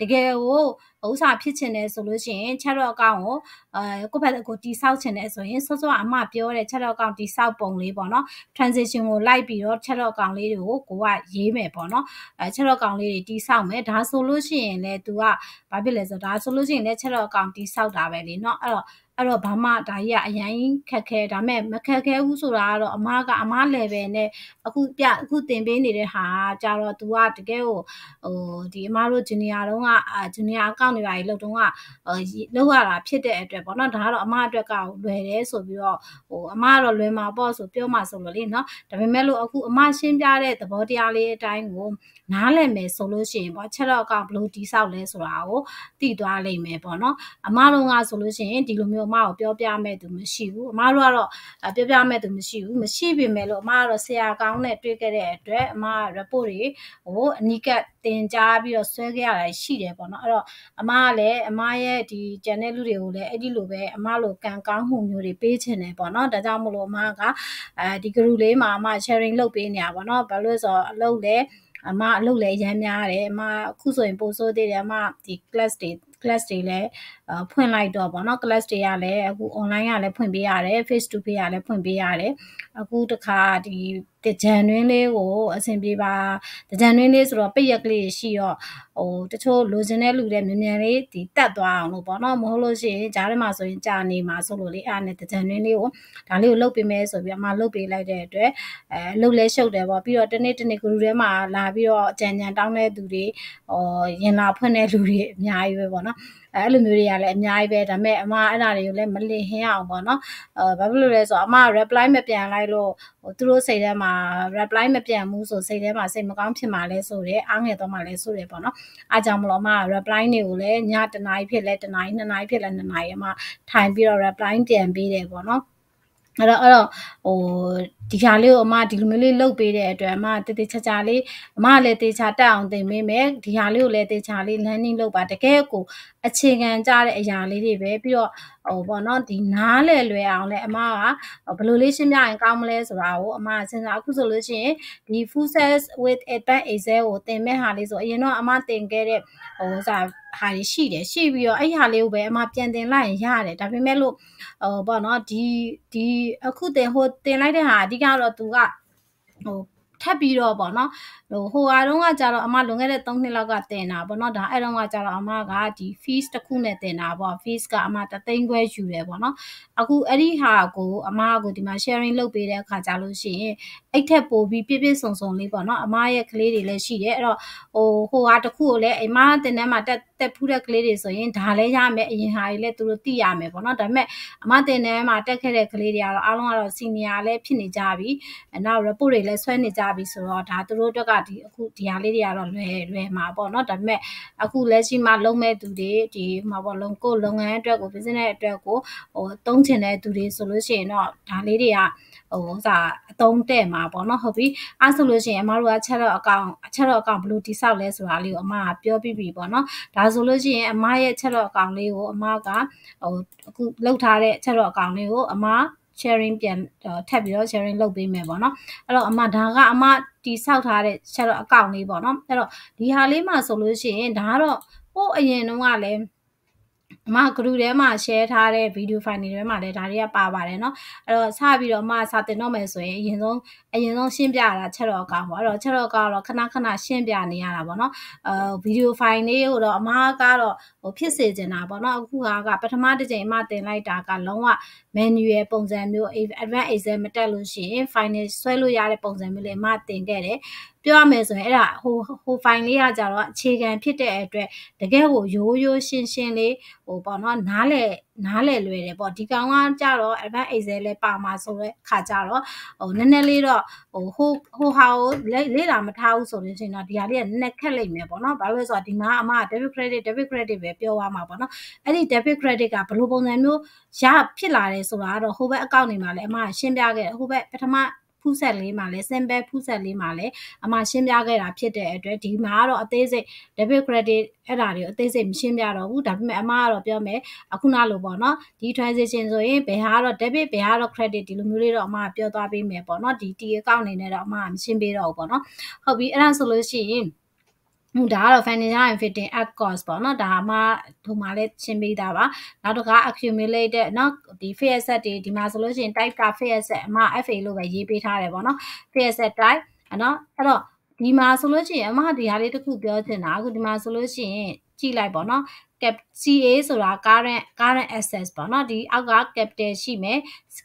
S1: တကယ်ကိုဥစ္စာဖြစ်ချင်တယ်ဆိုလို့ရှိရင် chat တော့အကောင့်ကိုအဲကိုယ့်ဘက်ကိုတိဆောက်ချင်တယ်ဆိုရင်စောစောအမပြောတဲ့ chat တော့အကောင့်တိဆောက်ပုံလေးပေါ့နော် transition ကိုလိုက်ပြီးတော့ chat တော့အကောင့်လေးတွေကိုကိုကရေးမယ်ပေါ့နော်အဲ chat တော့အကောင့်လေးတွေတိဆောက်မယ်ဒါဆိုလို့ရှိရင်လည်း तू ကဘာဖြစ်လဲဆိုတော့ဒါဆိုလို့ရှိရင်လည်း chat တော့အကောင့်တိဆောက်တာပဲလေเนาะအဲ့တော့ အဲ့တော့ဘာမှဒါကြီးကအရင်ခက်ခဲဒါမဲ့မခက်ခဲဘူးဆိုတာကတော့အမကအမ level နဲ့အခုပြအခုတင်ပေးနေတဲ့ဟာကြတော့ तू ကတကယ်ကိုဟိုဒီအမတို့ junior တုန်းက junior account တွေပါကြီးလုပ်တုန်းကလောက်ရတာဖြစ်တဲ့အတွက်ပေါ့နော်ဒါကတော့အမအတွက်ကလွယ်တယ်ဆိုပြီးတော့ဟိုအမကတော့လွယ်မှာပေါ့ဆိုပြောမှဆိုလို့လေနော်ဒါပေမဲ့လို့အခုအမရှင်းပြတဲ့သဘောတရားလေးအတိုင်းကို နားလည်မယ်ဆိုလို့ရှိရင်ပေါ့ချက်တော့အကောင့်ဘလို့တိဆောက်လဲဆိုတာကိုသိသွားလိမ့်မယ်ပေါ့နော်အမတို့ကဆိုလို့ရှိရင်ဒီလိုမျိုးအမကိုပြောပြမဲ့သူမရှိဘူးအမတို့ကတော့ပြောပြမဲ့သူမရှိဘူးမရှိပေမဲ့လို့အမကတော့ဆရာကောင်းနဲ့တွေ့ခဲ့တဲ့အတွက်အမက report တွေဟိုအနိကတင်ကြားပြီးတော့ဆွဲခဲ့ရတာရှိတယ်ပေါ့နော်အဲ့တော့အမကလည်းအမရဲ့ဒီ channel လူတွေကိုလည်းအဲ့ဒီလိုပဲအမလိုကံကောင်းမှုမျိုးတွေပေးချင်တယ်ပေါ့နော်ဒါကြောင့်မလို့အမကအဲဒီ group လေးမှာအမ sharing လုပ်ပေးနေတာပေါ့နော်ဘာလို့လဲဆိုတော့အလုပ်လည်း အမအလုပ်လည်းရမ်းများတယ်အမအခုဆိုရင်ပို့ဆိုးသေးတယ်အမဒီ class တွေ class တွေလည်း ဖွင့်လိုက်တော့ဗောနော် class တွေကလည်းအခု online ကလည်းဖွင့်ပေးရတယ် face to face ကလည်းဖွင့်ပေးရတယ်အခုတခါဒီတကြံတွင်းလေးကိုအဆင်ပြေပါတကြံတွင်းလေးဆိုတော့ပိတ်ရက်ကလေးရှိတော့ဟိုတချို့လိုချင်တဲ့လူတွေမြန်မြန်လေးဒီတက်သွားအောင်လို့ပေါ့နော်မဟုတ်လို့ရှိရင်ဂျားထဲမှာဆိုရင်ကြာနေမှာဆိုလို့လေအားနဲ့တကြံတွင်းလေးကိုဒါလေးကိုလုတ်ပေးမယ်ဆိုပြီးအမှလုတ်ပေးလိုက်တဲ့အတွက်အဲလုတ်လဲရှုပ်တယ်ပေါ့ပြီးတော့တနေ့တနေ့ဂရုထဲမှာလာပြီးတော့ကြံကြံတောင်းတဲ့သူတွေဟိုရင်လာဖွင့်တဲ့လူတွေအများကြီးပဲပေါ့နော်အဲ့လိုမျိုးတွေကလည်းအများကြီးပဲဒါပေမဲ့အမအဲ့ဒါတွေကိုလည်းမလင်ဟင်းအောင်ပေါ့နော်အဲဘာဖြစ်လို့လဲဆိုတော့အမ reply မပြန်လိုက်လို့ဟိုသူတို့စိတ်ထဲမှာ reply မပြန်ဘူးဆိုစိတ်ထဲမှာစိတ်မကောင်းဖြစ်မှာလဲဆိုတယ်အားငယ်တော့မှလဲဆိုတယ်ပေါ့နော်အားကြောင့်မလို့အမ reply တွေကိုလည်းညတနားရီဖြစ်လဲတနားရီနှစ်နာရီဖြစ်လဲနှစ်နာရီအမထိုင်ပြီးတော့ reply ပြန်ပေးတယ်ပေါ့နော်အဲ့တော့အဲ့တော့ဟို ဒီဟာလေးကိုအမဒီလိုမျိုးလေးလုပ်ပေးတဲ့အတွက်အမတေးသေးချာချာလေးအမလည်းတေးချာတက်အောင်သင်ပေးမယ်ဒီဟာလေးကိုလည်းတေးချာလေး landing လုပ်ပါတကယ်ကိုအခြေခံကြတဲ့အရာလေးတွေပဲပြီးတော့ ဟိုပေါ့နော်ဒီနားလေလွယ်အောင်လဲအမကဘယ်လိုလေးရှင်းပြရင်ကောင်းမလဲဆိုတာကိုအမစဉ်းစားအခုဆိုလို့ရှိရင်ဒီ full set with advanced excel ကိုသင်မဲ့ဟာလေးဆိုအရင်တော့အမသင်ခဲ့တဲ့ဟိုစာဟာတွေရှိတယ်ရှိပြီးတော့အဲ့ဟာလေးကိုပဲအမပြန်တင်လိုက်ရင်ရတယ်ဒါပေမဲ့လို့ဟိုပေါ့နော်ဒီဒီအခုတင်ဟိုတင်လိုက်တဲ့ဟာအဓိကတော့သူကဟိုထပ်ပြီးတော့ပေါ့နော်ဟိုဟိုအားလုံးကကြတော့အမလွန်ခဲ့တဲ့3နှစ်လောက်ကတင်တာပေါ့နော်ဒါအဲ့တော့ကကြတော့အမကဒီ fees တစ်ခုနဲ့တင်တာပေါ့ fees ကအမတသိန်းခွဲယူတယ်ပေါ့နော်အခုအဲ့ဒီဟာကိုအမကိုဒီမှာ sharing လုပ်ပေးတဲ့အခါကြလို့ရှိရင်အဲ့ထက်ပိုပြီးပြည့်ပြည့်စုံစုံလေးပေါ့နော်အမရဲ့ကလေးတွေလည်းရှိတယ်အဲ့တော့ဟိုဟိုဟာတစ်ခုကိုလည်းအမတင်ထဲမှာတက်တက်ဖူးတဲ့ကလေးတွေဆိုရင်ဒါလည်းရမယ်အရင်ဟာတွေလည်းသူတို့သိရမယ်ပေါ့နော်ဒါပေမဲ့အမတင်ထဲမှာတက်ခဲ့တဲ့ကလေးတွေကတော့အားလုံးကတော့ senior လည်းဖြစ်နေကြပြီနောက် report တွေလည်းဆွဲနေကြပြီဆိုတော့ဒါသူတို့အတွက်ကဒီအခုဒီဟာလေးတွေကတော့လွယ်လွယ်မှာပေါ့နော်ဒါပေမဲ့အခုလက်ရှိမှာလုံးမဲ့သူတွေဒီမှာပေါ့လုံးကိုလုပ်ငန်းအတွက်ကို business အတွက်ကိုဟိုတုံးချင်တဲ့သူတွေဆိုလို့ရှိရင်တော့ဒါလေးတွေကဟိုဥစားအတုံးတဲ့မှာပေါ့နော်ဟုတ်ပြီအဲဆိုလို့ရှိရင်အမတို့ကချက်တော့အကောင့်ချက်တော့အကောင့်ဘယ်လိုတိဆောက်လဲဆိုတာလေးကိုအမကပြောပြပြီပေါ့နော်ဒါဆိုလို့ရှိရင်အမရဲ့ချက်တော့အကောင့်လေးကိုအမကဟိုအခုလောက်ထားတဲ့ချက်တော့အကောင့်လေးကိုအမ sharing ပြန်ထပ်ပြီးတော့ sharing လုပ်ပေးမယ်ပေါ့နော်အဲ့တော့အမဒါကအမ တီဆောက်ထားတဲ့ share အကောင့်လေးပေါ့နော်အဲ့တော့ဒီဟာလေးမှာဆိုလို့ရှိရင်ဒါကတော့ဟိုအရင်တုန်းကလည်း အမ group ထဲမှာ share ထားတဲ့ video file တွေထဲမှာလည်းဒါတွေကပါပါတယ်เนาะအဲ့တော့စပြီးတော့အမစာတင်တော့မယ်ဆိုရင်အရင်ဆုံးအရင်ဆုံးရှင်းပြတာချက်တော့အကောင်ပေါ့အဲ့တော့ချက်တော့အကောင်တော့ခဏခဏရှင်းပြနေရတာပေါ့เนาะအဲ video file လေးကိုတော့အမကတော့ဟိုဖြစ်စေချင်တာပေါ့เนาะအခုဟာကပထမတစ်ချိန်အမတင်လိုက်တာကလုံးဝ manual ပုံစံမျိုး advanced excel မတက်လို့ရှိရင် final ဆွဲလို့ရတဲ့ပုံစံမျိုးလေးအမတင်ခဲ့တယ် ပြောရမယ်ဆိုရင်အဲ့ဒါဟိုဟို file လေးကကြတော့အခြေခံဖြစ်တဲ့အတွက်တကယ်ကိုရိုးရိုးရှင်းရှင်းလေးဟိုပေါ့နော်နားလေနားလေလွယ်တယ်ပေါ့ဒီကောင်ကကြတော့ advanced excel လေးပါမှာဆိုတော့ခါကြတော့ဟိုနည်းနည်းလေးတော့ဟိုဟိုဟိုဟာကိုလေ့လာမထားဘူးဆိုလို့ရှိရင်တော့ဒီဟာလေးကနည်းနည်းခက်လိမ့်မယ်ပေါ့နော်ဘာလို့လဲဆိုတော့ဒီမှာအမ debit credit debit credit ပဲပြောသွားမှာပေါ့နော်အဲ့ဒီ debit credit ကဘယ်လိုပုံစံမျိုးရဖြစ်လာတယ်ဆိုတာကတော့ဟိုဘက်အကောင့်တွေမှာလည်းအမရှင်းပြခဲ့ဟိုဘက်ပထမဖူး ဆက်လေးမှာလည်း simple ဖူးဆက်လေးမှာလည်းအမှရှင်းပြခဲ့တာဖြစ်တဲ့အတွက်ဒီမှာကတော့အသေးစိတ် debit credit အဲ့ဒါတွေကိုအသေးစိတ်မရှင်းပြတော့ဘူးဒါပေမဲ့အမကတော့ပြောမယ်အခုနလိုပေါ့နော်ဒီ transaction ဆိုရင်ဘယ်ဟာကတော့ debit ဘယ်ဟာကတော့ credit ဒီလိုမျိုးလေးတော့အမကပြောသွားပေးမယ်ပေါ့နော်ဒီ T account အနေနဲ့တော့အမကမရှင်းပေးတော့ဘူးပေါ့နော်ဟုတ်ပြီအဲ့ဒါဆိုလို့ရှိရင် ဒါကတော့ financial and fitting at cost ပေါ့နော်ဒါမှဒီမှာလည်းရှင်းပေးတာပါနောက်တစ်ခါ accumulated เนาะဒီ fee asset တွေဒီမှာဆိုလို့ရှိရင် type က fee asset အမ FA လို့ပဲရေးပေးထားတယ်ပေါ့နော် fee asset type เนาะအဲ့တော့ဒီမှာဆိုလို့ရှိရင်အမဒီဟာလေးတစ်ခုပြောချင်တာအခုဒီမှာဆိုလို့ရှိရင်ကြည့်လိုက်ပေါ့နော် cap CA ဆိုတာ current current assets ပေါ့နော်ဒီအောက်က capital ရှိမယ်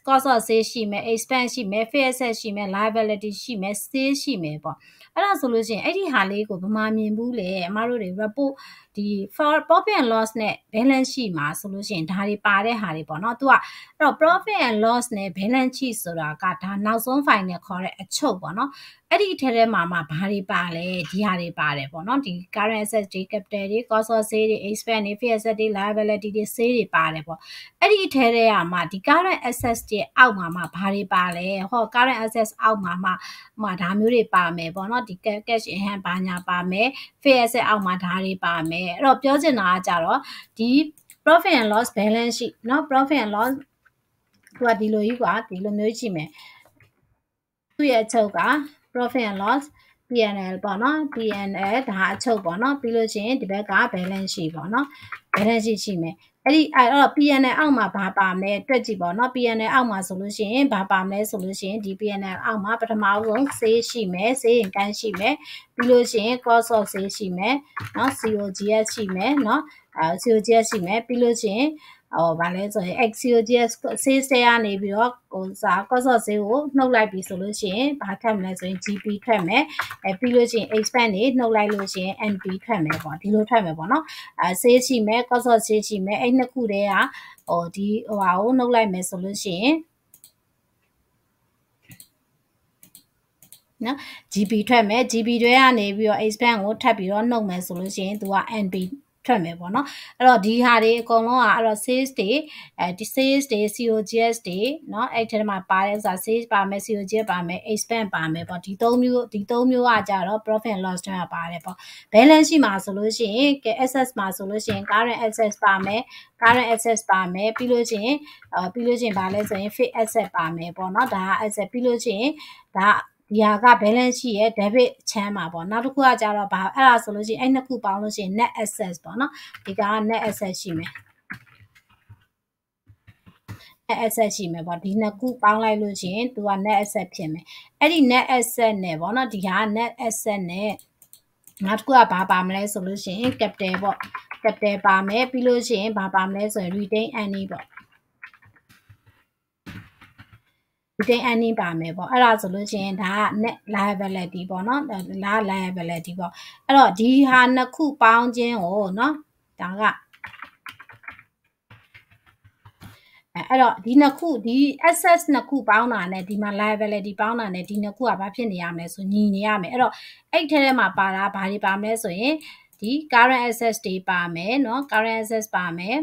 S1: cost of sales ရှိမယ် expense ရှိမယ် fixed asset ရှိမယ် liability ရှိမယ် sales ရှိမယ်ပေါ့ အဲ့ဒါဆိုလို့ရှိရင်အဲ့ဒီဟာလေးကိုဗမာမြင်ဘူးလေအမတို့တွေ report ဒီ for profit and loss နဲ့ balance sheet မှာဆိုလို့ရှိရင်ဒါတွေပါတဲ့ဟာတွေပေါ့နော်သူကအဲ့တော့ profit and loss နဲ့ balance sheet ဆိုတာကဒါနောက်ဆုံး final ခေါ်တဲ့အချုပ်ပေါ့နော်အဲ့ဒီအထက်ထဲမှာမှဘာတွေပါလဲဒီဟာတွေပါတယ်ပေါ့နော်ဒီ current assets တွေ capital တွေ cost of sales တွေ expense တွေ fixed assets တွေ liability တွေ sales တွေပါတယ်ပေါ့အဲ့ဒီအထက်ထဲကမှဒီ current assets တွေအောက်မှာမှဘာတွေပါလဲဟော current assets အောက်မှာမှမှဒါမျိုးတွေပါမယ်ပေါ့နော်ဒီ cash in hand ဘာညာပါမယ် fixed asset အောက်မှာဒါတွေပါမယအဲ့တော့ပြောချင်တာကကြတော့ဒီ profit and loss balance sheet เนาะ profit and loss သူကဒီလိုကြီးကွာဒီလိုမျိုးရှိမယ်သူ့ရဲ့အချုပ်က profit and loss PNL ပေါ့နော် PNL ဒါအချုပ်ပေါ့နော်ပြီးလို့ရှိရင်ဒီဘက်က balance sheet ပေါ့နော် balance sheet ရှိမယ် အဲ့ဒီအဲ့တော့ PNL အောက်မှာဘာပါမလဲတွက်ကြည့်ပေါ့နော် PNL အောက်မှာဆိုလို့ရှိရင်ဘာပါမလဲဆိုလို့ရှိရင်ဒီ PNL အောက်မှာပထမဆုံးဆေးရှိမယ်ဆေးရင်ကန်းရှိမယ်ပြီးလို့ရှိရင် cost of ဆေးရှိမယ်နော် COGS ရှိမယ်နော်အဲ COGS ရှိမယ်ပြီးလို့ရှိရင် ဟိုဗာလဲဆိုရင် XCOGS sales တွေကနေပြီးတော့ဟိုစာ cost of sale ကိုနှုတ်လိုက်ပြီဆိုလို့ရှိရင်ဘာထပ်မလဲဆိုရင် GP ထွက်မယ်အဲပြီးလို့ရှိရင် expand တွေနှုတ်လိုက်လို့ရှိရင် NP ထွက်မယ်ပေါ့ဒီလိုထွက်မယ်ပေါ့နော်အဲ sales ရှိမယ် cost of sale ရှိမယ်အဲ့နှစ်ခုတည်းကဟိုဒီဟိုဟာကိုနှုတ်လိုက်မယ်ဆိုလို့ရှိရင်နော် GB ထွက်မယ် GB တွေကနေပြီးတော့ expand ကိုထပ်ပြီးတော့နှုတ်မယ်ဆိုလို့ရှိရင်သူက NP ထွက်မယ်ပေါ့နော်အဲ့တော့ဒီဟာတွေအကုန်လုံးကအဲ့တော့ sales တွေအဲဒီ sales တွေ COGS တွေเนาะအဲ့ထဲမှာပါတဲ့ဥစား sales ပါမယ် COGS ပါမယ် expense ပါမယ်ပေါ့ဒီသုံးမျိုးဒီသုံးမျိုးကကြတော့ profit loss တွေပါတယ်ပေါ့ balance ရှိမှာဆိုလို့ရှိရင် assets မှာဆိုလို့ရှိရင် current assets ပါမယ် current assets ပါမယ်ပြီးလို့ရှိရင်အာပြီးလို့ရှိရင်ဗာလဲဆိုရင် fixed asset ပါမယ်ပေါ့เนาะဒါက asset ပြီးလို့ရှိရင်ဒါ ဒီဟာက balance ရှိရဲ့ debit ချမ်းမှာပေါ့နောက်တစ်ခုကကြတော့ဘာအဲ့ဒါဆိုလို့ရှိရင်အဲ့နှစ်ခုပေါင်းလို့ရှိရင် net assets ပေါ့နော်ဒီက net asset ရှိမယ် net asset ရှိမယ်ပေါ့ဒီနှစ်ခုပေါင်းလိုက်လို့ရှိရင်သူက net asset ဖြစ်မယ်အဲ့ဒီ net asset နဲ့ပေါ့နော်ဒီဟာ net asset နဲ့နောက်တစ်ခုကဘာပါမလဲဆိုလို့ရှိရင် capital ပေါ့ capital ပါမယ်ပြီးလို့ရှိရင်ဘာပါမလဲဆိုရင် retain earning ပေါ့ retain earning ပါမယ်ပေါ့အဲ့ဒါဆိုလို့ရှိရင်ဒါက net liability ပေါ့နော်လာ liability ပေါ့အဲ့တော့ဒီဟာနှစ်ခုပေါင်းခြင်းကိုเนาะဒါက အဲ့တော့ဒီနှစ်ခုဒီ access နှစ်ခုပေါင်းတာနဲ့ဒီမှာ liability ပေါင်းတာနဲ့ဒီနှစ်ခုကဘာဖြစ်နေရမလဲဆိုညီနေရမယ်အဲ့တော့အဲ့ထဲထဲမှာပါတာဘာတွေပါမလဲဆိုရင်ဒီ current access တွေပါမယ်เนาะ current access ပါမယ်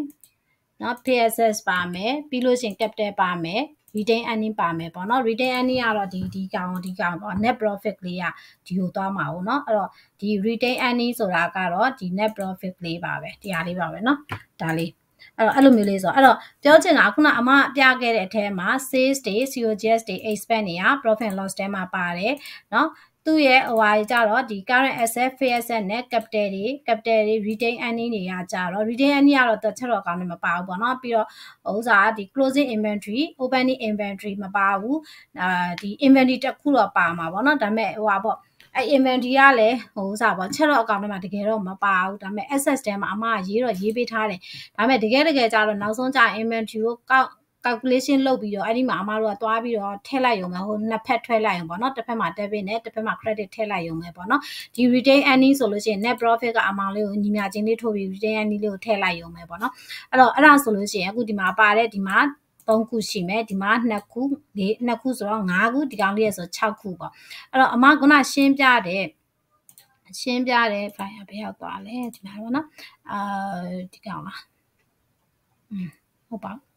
S1: เนาะ pay access ပါမယ်ပြီးလို့ရှိရင် capital ပါမယ် retain earning ပါမယ်ပေါ့နော် retain earning ကတော့ဒီဒီကောင်ဒီကောင်ပေါ့ net profit လေးကဒီကိုသွားမှာပေါ့နော်အဲ့တော့ဒီ retain earning ဆိုတာကတော့ဒီ net profit လေးပါပဲတရားလေးပါပဲเนาะဒါလေးအဲ့တော့အဲ့လိုမျိုးလေးဆိုအဲ့တော့ပြောချင်တာခုနအမပြခဲ့တဲ့အထဲမှာ sales တွေ COGS တွေ expense တွေက profit loss ထဲမှာပါတယ်เนาะ သူ့ရဲ့ဟိုဟာကြတော့ဒီ current asset fair asset နဲ့ capital တွေ capital တွေ retain earning တွေကကြတော့ retain earning ကတော့တစ်ချက်တော့ကောင်းနေမပါဘူးပေါ့နော်ပြီးတော့ဥစားဒီ closing inventory opening inventory မပါဘူးအာဒီ inventory တစ်ခုတော့ပါမှာပေါ့နော်ဒါပေမဲ့ဟိုဟာပေါ့အဲ inventory ကလည်းဟိုဥစားပေါ့ချက်တော့အကောင့်ထဲမှာတကယ်တော့မပါဘူးဒါပေမဲ့ access ထဲမှာအမကရေးတော့ရေးပေးထားတယ်ဒါပေမဲ့တကယ်တကယ်ကြတော့နောက်ဆုံးကျ inventory ကိုကောက် calculation လုပ်ပြီးတော့အဲ့ဒီမှာအမတို့ကသွားပြီးတော့ထည့်လိုက်ရုံပဲဟိုနှစ်ဖက်ထွက်လိုက်ရုံပေါ့နော်တစ်ဖက်မှာ debit နဲ့တစ်ဖက်မှာ credit ထည့်လိုက်ရုံပဲပေါ့နော်ဒီ retain earning ဆိုလို့ရှိရင် net profit ကအမောင်လေးကိုညီမြချင်းလေးထိုးပြီး retain earning လေးကိုထည့်လိုက်ရုံပဲပေါ့နော်အဲ့တော့အဲ့ဒါဆိုလို့ရှိရင်အခုဒီမှာပါတဲ့ဒီမှာ3ခုရှိမယ်ဒီမှာ2ခု၄2ခုဆိုတော့5ခုဒီကောင်လေးရဆို6ခုပေါ့အဲ့တော့အမကရှင်းပြတဲ့ရှင်းပြတဲ့ file ဘယ်ရောက်သွားလဲဒီမှာပေါ့နော်အာဒီကောင်လားอืมဟုတ်ပါ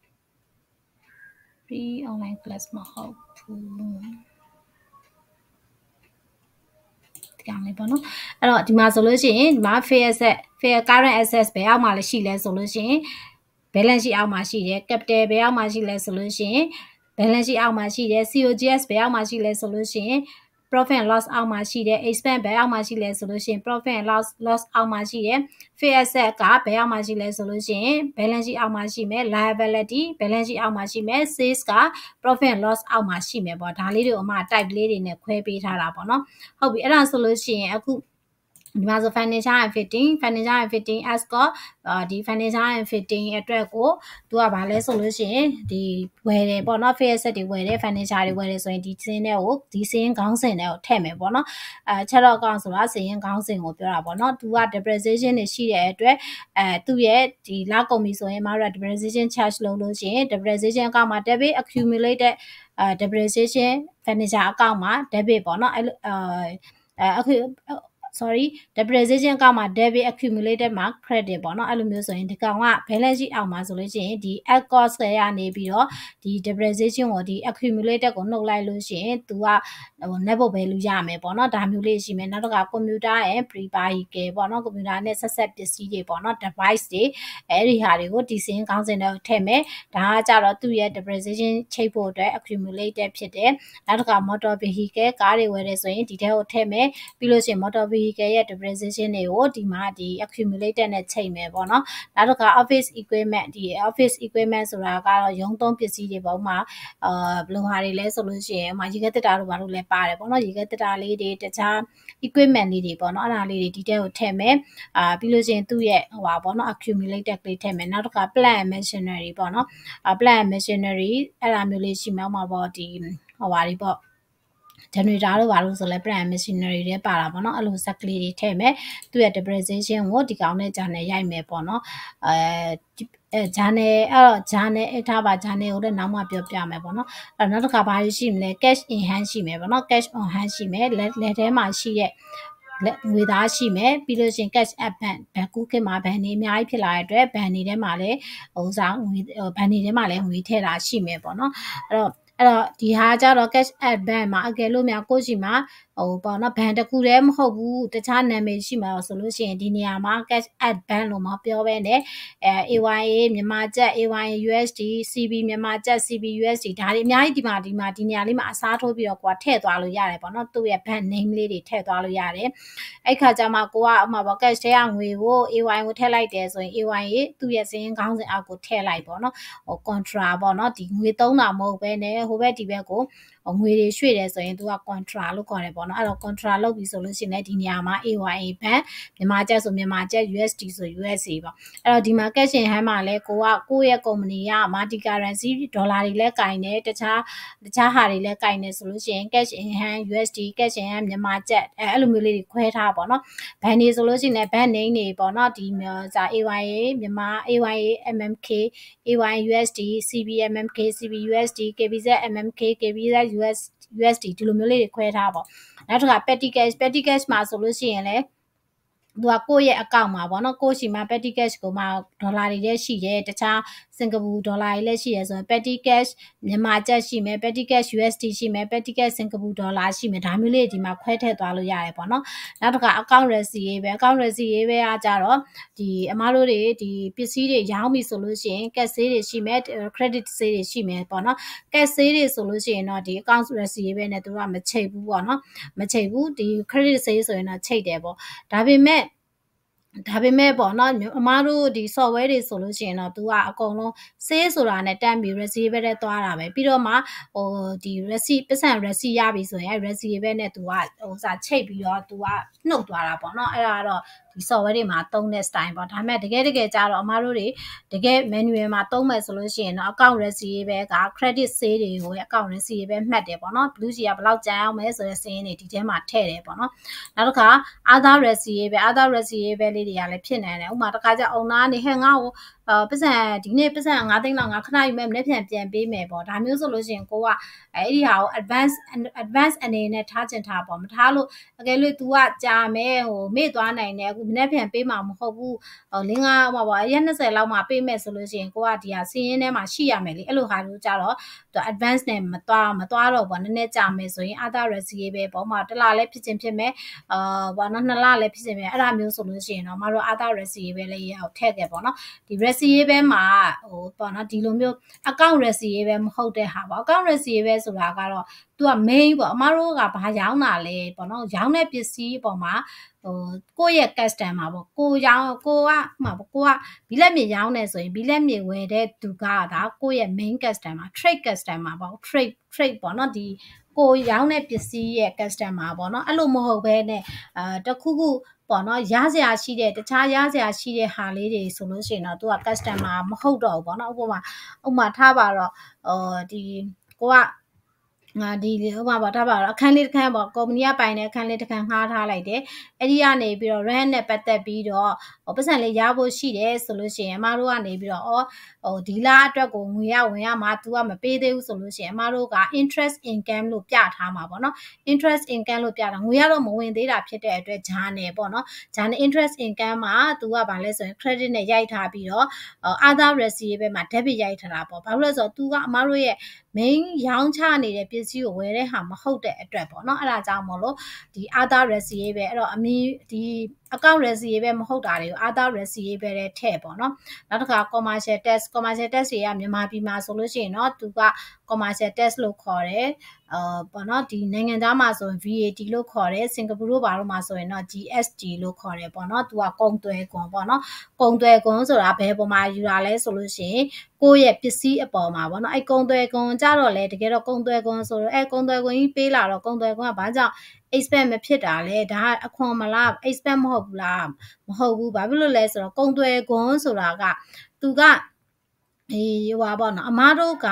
S1: free online class မဟုတ်ဘူးဒီကောင်လေးပေါ့နော်အဲ့တော့ဒီမှာဆိုလို့ရှိရင်ဒီမှာ fair asset fair current assets ဘယ်အောက်မှာလဲရှိလဲဆိုလို့ရှိရင် balance sheet အောက်မှာရှိတယ် capital ဘယ်အောက်မှာရှိလဲဆိုလို့ရှိရင် balance sheet အောက်မှာရှိတယ် COGS ဘယ်အောက်မှာရှိလဲဆိုလို့ရှိရင် profit and loss အောက်မှာရှိတယ် expense ဘယ်အောက်မှာရှိလဲဆိုလို့ရှိရင် profit and loss loss အောက်မှာရှိတယ် fair asset ကဘယ်အောက်မှာရှိလဲဆိုလို့ရှိရင် balance sheet အောက်မှာရှိမယ် liability balance sheet အောက်မှာရှိမယ် sales က profit and loss အောက်မှာရှိမယ်ပေါ့ဒါလေးတွေကိုအမ type လေးတွေနဲ့ခွဲပေးထားတာပေါ့နော်ဟုတ်ပြီအဲ့ဒါဆိုလို့ရှိရင်အခု ဒီမှာဆို financial and fitting financial and fitting as ကဒီ financial and fitting အတွက်ကိုသူကဘာလဲဆိုလို့ရှိရင်ဒီဝယ်တယ်ပေါ့နော် fair asset တွေဝယ်တယ် financial တွေဝယ်တယ်ဆိုရင်ဒီစင်းတွေကိုဒီစင်းခေါင်းစဉ်တွေကိုထည့်မယ်ပေါ့နော်အဲချက်တော့ကောင်ဆိုတာစင်းခေါင်းစဉ်ကိုပြောတာပေါ့နော်သူက depreciation တွေရှိတဲ့အတွက်အဲသူ့ရဲ့ဒီလောက်ကုန်ပြီဆိုရင်မတို့ depreciation charge လုပ်လို့ရှိရင် depreciation အကောင့်မှာ debit accumulated အဲ depreciation furniture အကောင့်မှာ debit ပေါ့နော်အဲအခု sorry depreciation ကမှ debit accumulated မှာ credit ပေါ့နော်အဲ့လိုမျိုးဆိုရင်ဒီကောင်က balance sheet အောက်မှာဆိုလို့ရှိရင်ဒီ at cost ရနေပြီးတော့ဒီ depreciation ကိုဒီ accumulated ကိုနှုတ်လိုက်လို့ရှိရင် तू ကဟို net book value ရမယ်ပေါ့နော်ဒါမျိုးလေးရှိမယ်နောက်တစ်ခါ computer ရဲ့ pre-vehicle ပေါ့နော် computer နဲ့ဆက်ဆက်ပစ္စည်းတွေပေါ့နော် device တွေအဲ့ဒီဟာတွေကိုဒီစင်းကောင်းစင်တွေထည့်မယ်ဒါကကြတော့သူ့ရဲ့ depreciation ချိတ်ဖို့အတွက် accumulated ဖြစ်တယ်နောက်တစ်ခါ motor vehicle ကားတွေဝယ်တယ်ဆိုရင်ဒီထဲကိုထည့်မယ်ပြီးလို့ရှိရင် motor vehicle vehicle ရဲ့ depreciation တွေကိုဒီမှာဒီ accumulated နဲ့ချိန်မယ်ပေါ့နော်နောက်တစ်ခါ office equipment ဒီ office equipment ဆိုတာကတော့ရုံးသုံးပစ္စည်းတွေပေါ့မှာအာဘယ်လိုဟာတွေလဲဆိုလို့ရှိရင်မှာရေခဲတက်တာတို့ဘာလို့လဲပါတယ်ပေါ့နော်ရေခဲတက်တာလေးတွေတခြား equipment လေးတွေပေါ့နော်အဲ့ဒါလေးတွေဒီတဲကိုထည့်မယ်အာပြီးလို့ရှိရင်သူ့ရဲ့ဟိုပါပေါ့နော် accumulated လေးထည့်မယ်နောက်တစ်ခါ plant machinery ပေါ့နော်အာ plant machinery အဲ့ဒါမျိုးလေးရှိမှမှာပေါ့ဒီဟိုပါဒီပေါ့ generator တို့ဘာလို့ဆိုလဲ plant machinery တွေပါတာပေါ့နော်အဲ့လို set ကလေးတွေထည့်မယ်သူ့ရဲ့ depreciation ကိုဒီကောင်နဲ့ဂျာနယ်ရိုက်မယ်ပေါ့နော်အဲအဲဂျာနယ်အဲ့တော့ဂျာနယ်အထားပါဂျာနယ်ကိုလည်းနောက်မှပြောပြမယ်ပေါ့နော်အဲ့နောက်တစ်ခါဘာရှိမလဲ cash in hand ရှိမယ်ပေါ့နော် cash on hand ရှိမယ်လက်လက်ထဲမှာရှိရဲ့လက်ငွေသားရှိမယ်ပြီးလို့ရှိရင် cash app ဘန်ဘန်ကူးခင်မှာဘန်နေအများကြီးဖြစ်လာတဲ့အတွက်ဘန်နေထဲမှာလည်းဟိုစားငွေဘန်နေထဲမှာလည်းငွေထည့်တာရှိမယ်ပေါ့နော်အဲ့တော့ အဲ့တော့ဒီဟာကြတော့ cash app bank မှာအကယ်လို့များကိုရှိမှာဟိုပေါ့နော်ဘဏ်တစ်ခုတည်းမဟုတ်ဘူးတခြားနာမည်ရှိမှာဆိုလို့ရှိရင်ဒီနေရာမှာ cash app bank လို့မပြောဘဲနဲ့အဲ AYA မြန်မာကျပ် AYA USD CB မြန်မာကျပ် CB USD ဒါတွေအများကြီးဒီမှာဒီမှာဒီနေရာလေးမှာအစားထိုးပြီးတော့ကိုကထည့်သွားလို့ရတယ်ပေါ့နော်သူ့ရဲ့ bank name လေးတွေထည့်သွားလို့ရတယ်အဲ့ခါကျမှကိုကအမှပေါ့ cash ထဲကငွေကို AYA ကိုထည့်လိုက်တယ်ဆိုရင် AYA သူ့ရဲ့စင်းခေါင်းစဉ်အောက်ကိုထည့်လိုက်ပေါ့နော်ဟို contra ပေါ့နော်ဒီငွေသုံးတာမဟုတ်ဘဲနဲ့ဟိုဘက်ဒီဘက်ကို ငွေတွေရွှေ့တယ်ဆိုရင်သူက contra လို့ခေါ်တယ်ပေါ့နော်အဲ့တော့ contra လုပ်ပြီဆိုလို့ရှိရင်ဒီနေရာမှာ AYA ဘဏ်မြန်မာကျပ်ဆိုမြန်မာကျပ် USD ဆို USD ပေါ့အဲ့တော့ဒီမှာ cash in hand မှာလဲကိုကကိုယ့်ရဲ့ company က multi currency ဒေါ်လာတွေလည်းကင်တယ်တခြားတခြားဟာတွေလည်းကင်တယ်ဆိုလို့ရှိရင် cash in hand USD cash in hand မြန်မာကျပ်အဲ့လိုမျိုးလေးတွေခွဲထားပေါ့နော်ဘဏ်တွေဆိုလို့ရှိရင်လည်းဘဏ် name တွေပေါ့နော်ဒီစာ AYA မြန်မာ AYA MMK AYA USD CBMMK CBUSD KBZ MMK KBZ US USD ဒီလိုမျိုးလေးတွေခွဲထားပေါ့နောက်တစ်ခါ petty cash petty cash မှာဆိုလို့ရှိရင်လည်း သူကကိုယ့်ရဲ့အကောင့်မှာပေါ့နော်ကိုယ့်ရှိမှာ petty cash ကိုမှဒေါ်လာတွေလည်းရှိတယ်တခြားစင်ကာပူဒေါ်လာတွေလည်းရှိတယ်ဆိုရင် petty cash မြန်မာကျပ်ရှိမယ် petty cash USD ရှိမယ် petty cash စင်ကာပူဒေါ်လာရှိမယ်ဒါမျိုးလေးဒီမှာခွဲထည့်သွားလို့ရတယ်ပေါ့နော်နောက်တစ်ခါ account receipt ရေးပဲ account receipt ရေးပဲအားကြတော့ဒီအမားတို့တွေဒီပစ္စည်းတွေရောင်းပြီဆိုလို့ရှိရင် cash ဆေးတွေရှိမယ် credit ဆေးတွေရှိမယ်ပေါ့နော် cash ဆေးတွေဆိုလို့ရှိရင်တော့ဒီ account receipt ရေးပဲနဲ့သူကမချိတ်ဘူးပေါ့နော်မချိတ်ဘူးဒီ credit ဆေးဆိုရင်တော့ချိတ်တယ်ပေါ့ဒါပေမဲ့ ဒါပေမဲ့ပေါ့နော်အမားတို့ဒီ software တွေဆိုလို့ရှိရင်တော့ तू ကအကုန်လုံး save ဆိုတာနဲ့တန်းပြီး receive ပဲတဲ့သွားတာပဲပြီးတော့မှဟိုဒီ receipt ပတ်စံ receipt ရပြီဆိုရင်အဲ receipt ပဲနဲ့ तू ကဟိုစာချိတ်ပြီးတော့ तू ကနှုတ်သွားတာပေါ့နော်အဲ့ဒါကတော့ ဒီ software တွေမှာသုံးတဲ့ style ပေါ့ဒါပေမဲ့တကယ်တကယ်ကြတော့အမားတို့တွေတကယ် manual မှာသုံးမယ်ဆိုလို့ရှိရင်တော့ account receipt ပဲက credit sale တွေကို account receipt ပဲမှတ်တယ်ပေါ့နော် blue ကြီးကဘယ်လောက်ကြမ်းအောင်မဲဆိုတဲ့စင်းတွေဒီထဲမှာထည့်တယ်ပေါ့နော်နောက်တစ်ခါ other receipt ပဲ other receipt ပဲလေးတွေကလည်းဖြစ်နေတယ်ဥပမာတစ်ခါကျအုံနာနေဟဲ့ငါ့ကိုအာ ပတ်စံဒီနေ့ပတ်စံ9သိန်းလောက်ငါခဏယူမဲ့မနေ့ပြန်ပြန်ပေးမယ်ပေါ့ဒါမျိုးဆိုလို့ရှိရင်ကိုကအဲ့ဒီဟာကို advance advance အနေနဲ့ထားချင်ထားပေါ့မထားလို့အကယ်လို့ तू ကကြာမယ်ဟိုမေ့သွားနိုင်တယ်အခုမနေ့ပြန်ပေးမှာမဟုတ်ဘူးဟိုလင်းကဟိုပါရက်20လောက်မှပေးမယ်ဆိုလို့ရှိရင်ကိုကဒီဟာစီးရင်ထဲမှာရှိရမယ်လေအဲ့လိုဟာမျိုးကြတော့ तू advance နဲ့မသွားမသွားတော့ပေါ့နည်းနည်းကြာမယ်ဆိုရင် other receipt ပဲပေါ့မှာတစ်လလည်းဖြစ်ချင်းဖြစ်မယ်အာဘာနော်နှစ်လလည်းဖြစ်ချင်းဖြစ်အဲ့ဒါမျိုးဆိုလို့ရှိရင်တော့မတို့ other receipt ပဲလေးရအောင်ထည့်ခဲ့ပေါ့နော်ဒီ receipt ရေးပဲမှာဟိုပေါ့နော်ဒီလိုမျိုး account receipt ရေးပဲမဟုတ်တဲ့ဟာပေါ့ account receipt ရေးပဲဆိုတာကတော့ तू က main ပေါ့အမတို့ကဘာရောင်းတာလဲပေါ့နော်ရောင်းတဲ့ပစ္စည်းပေါ်မှာဟိုကိုယ့်ရဲ့ customer ပေါ့ကိုရောင်းကိုကမှာပေါ့ကိုကဘီလက်မြေရောင်းနေဆိုရင်ဘီလက်မြေဝယ်တဲ့သူကဒါကိုယ့်ရဲ့ main customer trade customer ပေါ့ trade trade ပေါ့နော်ဒီကိုရောင်းတဲ့ပစ္စည်းရဲ့ customer ပေါ့နော်အဲ့လိုမဟုတ်ဘဲနဲ့အာတခုခု ပေါ့နော်ရစရာရှိတဲ့တခြားရစရာရှိတဲ့ဟာလေးတွေဆိုလို့ရှိရင်တော့သူက customer မဟုတ်တော့ဘူးပေါ့နော်ဥပမာဥပမာထားပါတော့အော်ဒီကိုကငါဒီဟိုမှာပေါ့ဒါပါတော့အခန်းလေးတစ်ခန်းပေါ့ကုမ္ပဏီကပိုင်တဲ့အခန်းလေးတစ်ခန်းငှားထားလိုက်တယ်အဲ့ဒီကနေပြီးတော့ rent နဲ့ပတ်သက်ပြီးတော့ပတ်စံလေးရဖို့ရှိတယ်ဆိုလို့ရှိရင်အမတို့ကနေပြီးတော့ဩဟိုဒီလာအတွက်ကိုငွေရဝင်ရမှာ तू ကမပေးသေးဘူးဆိုလို့ရှိရင်အမတို့က interest income လို့ပြထားမှာပေါ့နော် interest income လို့ပြတာငွေရတော့မဝင်သေးတာဖြစ်တဲ့အတွက်ဂျာနယ်ပေါ့နော်ဂျာနယ် interest income မှာ तू ကဘာလဲဆိုရင် credit နဲ့ရိုက်ထားပြီးတော့ other receipt ပဲမှာ debit ရိုက်ထားတာပေါ့ဘာလို့လဲဆိုတော့ तू ကအမတို့ရဲ့ main ရောင်းချနေတဲ့ပစ္စည်းကိုဝယ်တဲ့ဟာမဟုတ်တဲ့အတွက်ပေါ့နော်အဲ့ဒါကြောင့်မို့လို့ဒီ other receipt ပဲအဲ့တော့အမီဒီ account receipt ပဲမဟုတ်တာတွေကို other receipt ပဲတဲ့ထည့်ပေါ့နော်နောက်တစ်ခါ commercial tax commercial tax တွေကမြန်မာပြည်မှာဆိုလို့ရှိရင်เนาะသူက commercial tax လို့ခေါ်တယ်အာပေါ့နော်ဒီနိုင်ငံသားမှာဆိုရင် VAT လို့ခေါ်တယ်စင်ကာပူတို့ဘာလို့မှာဆိုရင်တော့ GST လို့ခေါ်တယ်ပေါ့နော်သူကကုန်သွယ်ခွန်ပေါ့နော်ကုန်သွယ်ခွန်ဆိုတာဘယ်ပေါ်မှာယူတာလဲဆိုလို့ရှိရင်ကိုယ့်ရဲ့ပစ္စည်းအပေါ်မှာပေါ့နော်အဲ့ကုန်သွယ်ခွန်ကြတော့လေတကယ်တော့ကုန်သွယ်ခွန်ဆိုတော့အဲ့ကုန်သွယ်ခွန်ကြီးပေးလာတော့ကုန်သွယ်ခွန်ကဘာကြောင့် expect မဖြစ်တာလဲဒါကအခွန်မလား expect မဟုတ်ဘူးလားမဟုတ်ဘူးဘာဖြစ်လို့လဲဆိုတော့ကုန်သွယ်ခွန်ဆိုတာကသူကအေးဟွာပေါ့နော်အမားတို့က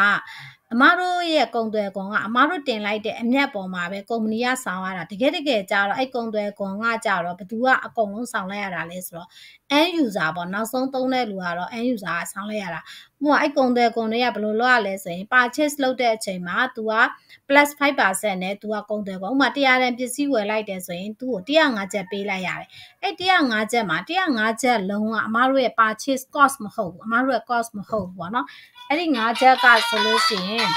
S1: အမတို့ရဲ့ကုံသွယ်ကွန်ကအမတို့တင်လိုက်တဲ့အမျက်ပေါ်မှာပဲကုမ္ပဏီကဆောင်ရတာတကယ်တကယ်ကြတော့အဲ့ကုံသွယ်ကွန်ကကြတော့ဘသူကအကုန်လုံးဆောင်လိုက်ရတာလဲဆိုတော့ end user ပေါ့နောက်ဆုံးသုံးတဲ့လူကတော့ end user ကဆောင်းလိုက်ရတာဥပမာအဲ့ကုန်တဲ့ကုန်တွေကဘယ်လိုလုပ်ရလဲဆိုရင် purchase လုပ်တဲ့အချိန်မှာ तू က plus 5%နဲ့ तू ကကုန်တဲ့ကုန်ဥပမာ100တန်ပစ္စည်းဝယ်လိုက်တယ်ဆိုရင် तू ကို105ကျပ်ပေးလိုက်ရတယ်အဲ့105ကျပ်မှာ105ကျပ်လုံးကအမားတို့ရဲ့ purchase cost မဟုတ်ဘူးအမားတို့ရဲ့ cost မဟုတ်ဘူးပေါ့နော်အဲ့ဒီ5ချက်ကဆိုလို့ရှိရင်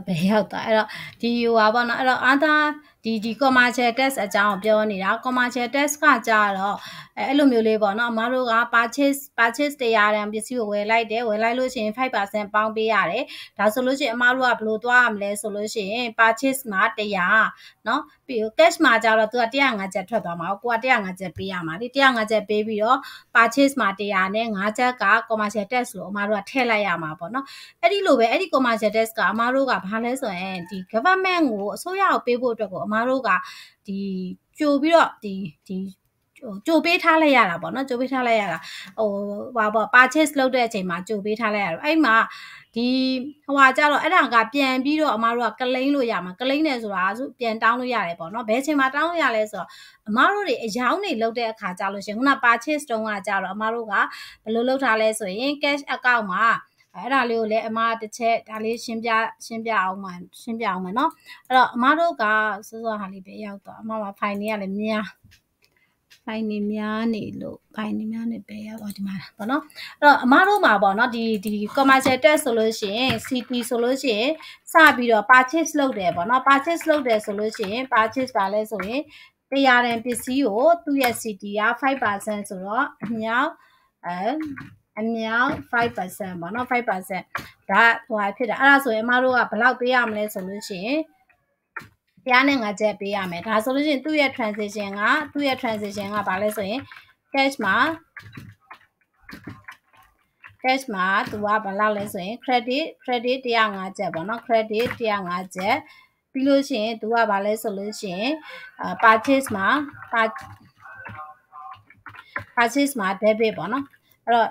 S1: တော့ဘယ်ရောက်သွားအဲ့တော့ဒီဟိုပါပေါ့နော်အဲ့တော့အာသာဒီဒီ commercial tax အကြောင်းပြောနေတာ commercial tax ကကြတော့ အဲအဲ့လိုမျိုးလေးပေါ့နော်အမတို့က purchase purchase တရားတန်ပစ္စည်းကိုဝယ်လိုက်တယ်ဝယ်လိုက်လို့ရှိရင်5%ပေါင်းပေးရတယ်ဒါဆိုလို့ရှိရင်အမတို့ကဘယ်လိုသွားရမလဲဆိုလို့ရှိရင် purchase မှာ100နော်ပြီး cash မှာကြတော့သူက105ကျပ်ထွက်သွားမှာကိုက105ကျပ်ပေးရမှာလေ105ကျပ်ပေးပြီးတော့ purchase မှာ100နဲ့5ကျပ်က commercial tax လို့အမတို့ကထည့်လိုက်ရမှာပေါ့နော်အဲ့ဒီလိုပဲအဲ့ဒီ commercial tax ကအမတို့ကဘာလဲဆိုရင်ဒီ government ကိုအစိုးရကိုပေးဖို့အတွက်ကိုအမတို့ကဒီကြိုပြီးတော့ဒီဒီ ကြိုပေးထားလိုက်ရတာပေါ့နော်ကြိုပေးထားလိုက်ရတာဟိုဟာပေါ့ purchase လုပ်တဲ့အချိန်မှာကြိုပေးထားလိုက်ရတော့အဲ့မှာဒီဟိုဟာကြတော့အဲ့ဒါကပြန်ပြီးတော့အမားတို့ကကလိမ့်လို့ရမှာကလိမ့်တယ်ဆိုတာဆိုပြန်တောင်းလို့ရတယ်ပေါ့နော်ဘယ်ချိန်မှာတောင်းလို့ရလဲဆိုတော့အမားတို့တွေအယောင်းတွေလုပ်တဲ့အခါကြလို့ရှင်ခုန purchase တုန်းကကြတော့အမားတို့ကဘယ်လိုလုပ်ထားလဲဆိုရင် cash account မှာအဲ့ဒါလေးကိုလည်းအမတစ်ချက်ဒါလေးရှင်းပြရှင်းပြအောင်မှရှင်းပြအောင်မယ်เนาะအဲ့တော့အမတို့ကစောစောဟာလေးပဲရောက်တော့အမမှာဖိုင်လေးကလည်းများ ဖိုင်နေများနေလို့ဖိုင်နေများနေပဲရောက်တော့ဒီမှာပေါ့နော်အဲ့တော့အမတို့မှာပေါ့နော်ဒီဒီ commercial tax ဆိုလို့ရှိရင် CT ဆိုလို့ရှိရင်စပြီးတော့ purchase လုပ်တယ်ပေါ့နော် purchase လုပ်တယ်ဆိုလို့ရှိရင် purchase ပါလဲဆိုရင်တရားတန်ပစ္စည်းကိုသူ့ရဲ့ CT က5%ဆိုတော့အမြောက်အဲအမြောက်5%ပေါ့နော်5%ဒါဟိုဟာဖြစ်တာအဲ့ဒါဆိုရင်အမတို့ကဘယ်လောက်ပေးရမလဲဆိုလို့ရှိရင် တရားနဲ့ငါချက်ပေးရမယ်ဒါဆိုလို့ရှိရင်သူ့ရဲ့ transition ကသူ့ရဲ့ transition ကဘာလဲဆိုရင် cash မှာ cash မှာသူကဘာလောက်လဲဆိုရင် credit credit 105ချက်ပေါ့နော် credit 105ချက်ပြီးလို့ရှိရင်သူကဘာလဲဆိုလို့ရှိရင် purchase မှာ purchase မှာ debit ပေါ့နော်အဲ့တော့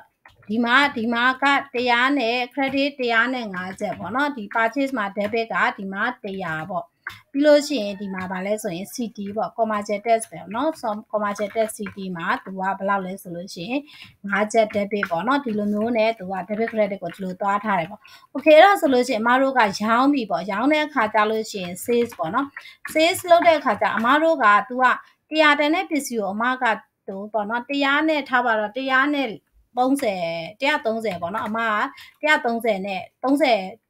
S1: ဒီမှာဒီမှာက100နဲ့ credit 100နဲ့5ချက်ပေါ့နော်ဒီ purchase မှာ debit ကဒီမှာ100ပေါ့ ပြီးလို့ရှိရင်ဒီမှာဗာလဲဆိုရင် CT ပေါ့ commercial tax ပဲเนาะ commercial tax CT မှာသူကဘယ်လောက်လဲဆိုလို့ရှိရင်5ချက် debit ပေါ့เนาะဒီလိုမျိုးနဲ့သူက debit credit ကိုဒီလိုသွားထားတယ်ပေါ့ okay အဲ့ဒါဆိုလို့ရှိရင်အမတို့ကရောင်းပြီပေါ့ရောင်းတဲ့အခါကျလို့ရှိရင် sales ပေါ့เนาะ sales လုပ်တဲ့အခါကျအမတို့ကသူကတရားတန်တဲ့ပစ္စည်းကိုအမကသူပေါ့เนาะတရားနဲ့ထားပါတော့တရားနဲ့30 130ပေါ့เนาะအမက130နဲ့30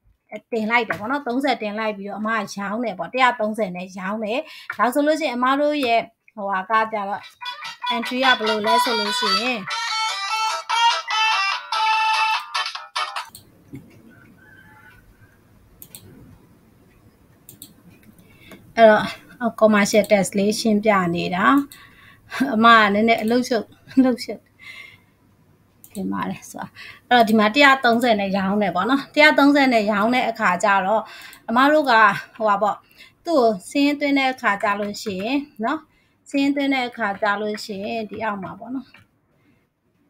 S1: တင်လိုက်တယ်ပေါ့နော်30တင်လိုက်ပြီးတော့အမကရောင်းတယ်ပေါ့130နဲ့ရောင်းတယ်ဒါဆိုလို့ရှိရင်အမတို့ရဲ့ဟိုဟာကကြတော့ entry ကဘယ်လိုလဲဆိုလို့ရှိရင်အဲ့တော့ commercial test လေးရှင်းပြနေတာအမကနည်းနည်းအလုပ်ရှုပ်အလုပ်ရှုပ် ခင်ပါတယ်ဆိုတာအဲ့တော့ဒီမှာ130နဲ့ရောင်းတယ်ပေါ့နော်130နဲ့ရောင်းတဲ့အခါကျတော့အမတို့ကဟိုပါပေါ့သူ့ကိုစင်းသွင်းတဲ့အခါကျလို့ရှိရင်နော်စင်းသွင်းတဲ့အခါကျလို့ရှိရင်ဒီအောက်မှာပေါ့နော်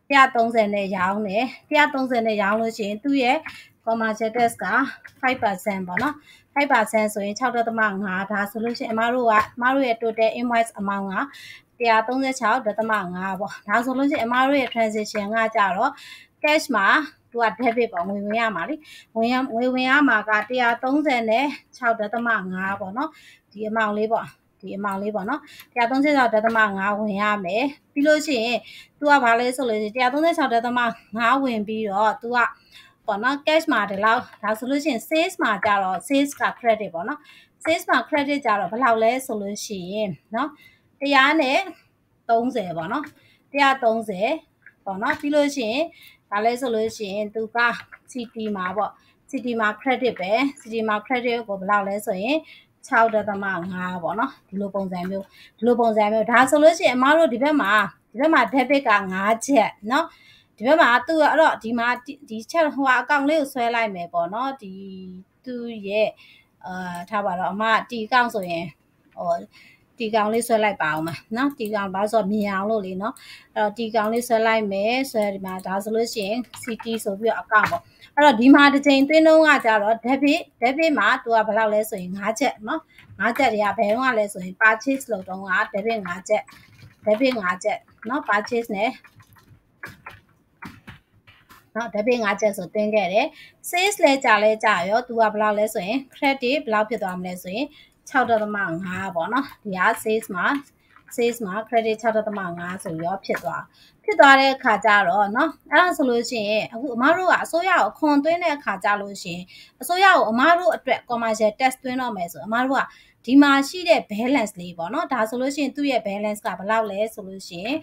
S1: 130နဲ့ရောင်းတယ်130နဲ့ရောင်းလို့ရှိရင်သူ့ရဲ့ commercial tax က5%ပေါ့နော်5%ဆိုရင်6.5ဒါဆိုလို့ရှိရင်အမတို့ကအမတို့ရဲ့ total invoice amount က 136.5ပေါ့ဒါဆိုလို့ရှိရင်အမတို့ရဲ့ transaction ကကြတော့ cash မှာသူက debit ပေါ့ငွေဝင်ရမှာလေဝင်ရငွေဝင်ရမှာက136.5ပေါ့နော်ဒီ amount လေးပေါ့ဒီ amount လေးပေါ့နော်136.5ဝင်ရမယ်ပြီးလို့ရှိရင် तू ကဘာလဲဆိုလို့ရှိရင်136.5ဝင်ပြီးတော့ तू ကပေါ့နော် cash မှာဒီလောက်ဒါဆိုလို့ရှိရင် sales မှာကြတော့ sales က credit ပေါ့နော် sales မှာ credit ကြတော့ဘယ်လောက်လဲဆိုလို့ရှိရင်เนาะ 100နဲ့30ပေါ့နော်130ပေါ့နော်ပြီးလို့ရှိရင်ဒါလဲဆိုလို့ရှိရင်သူက CT မှာပေါ့ CT မှာ credit ပဲ CT မှာ credit ကိုဘယ်လောက်လဲဆိုရင်6.5ပေါ့နော်ဒီလိုပုံစံမျိုးဒီလိုပုံစံမျိုးဒါဆိုလို့ရှိရင်အမားတို့ဒီဘက်မှာဒီဘက်မှာ debit က5ချက်เนาะဒီဘက်မှာသူအဲ့တော့ဒီမှာဒီချက်ဟိုအကောင့်လေးကိုဆွဲလိုက်မယ်ပေါ့နော်ဒီသူရဲ့အာထားပါတော့အမတီအကောင့်ဆိုရင်ဟို တီကောင်လေးဆွဲလိုက်ပါအောင်မနော်တီကောင်ဘာဆိုမြင်အောင်လို့လေနော်အဲ့တော့တီကောင်လေးဆွဲလိုက်မယ်ဆွဲဒီမှာဒါဆိုလို့ရှိရင် CT ဆိုပြီးတော့အကောင့်ပေါ့အဲ့တော့ဒီမှာတစ်ချိန်သွင်းတော့ကကြတော့ debit debit မှာသူကဘယ်လောက်လဲဆိုရင်5ချက်နော်5ချက်တွေကဘယ်တော့လဲဆိုရင် purchase လုပ်တော့က debit 5ချက် debit 5ချက်နော် purchase နဲ့နော် debit 5ချက်ဆိုတင်ခဲ့တယ် sales လဲကြာလဲကြာရော तू ကဘယ်လောက်လဲဆိုရင် credit ဘယ်လောက်ဖြစ်သွားမလဲဆိုရင် 6.5ပေါ့နော်ဒီက sales မှာ sales မှာ credit 6.5ဆိုရောဖြစ်သွားဖြစ်သွားတဲ့အခါကျတော့เนาะအဲ့ဒါဆိုလို့ရှိရင်အခုအမတို့ကအစိုးရကိုခွန်သွင်းတဲ့အခါကျလို့ရှိရင်အစိုးရကိုအမတို့အတွက် commercial tax သွင်းတော့မယ်ဆိုအမတို့က ဒီမှာရှိတဲ့ balance လေးပေါ့နော်ဒါဆိုလို့ရှိရင်သူ့ရဲ့ balance ကဘယ်လောက်လဲဆိုလို့ရှိရင်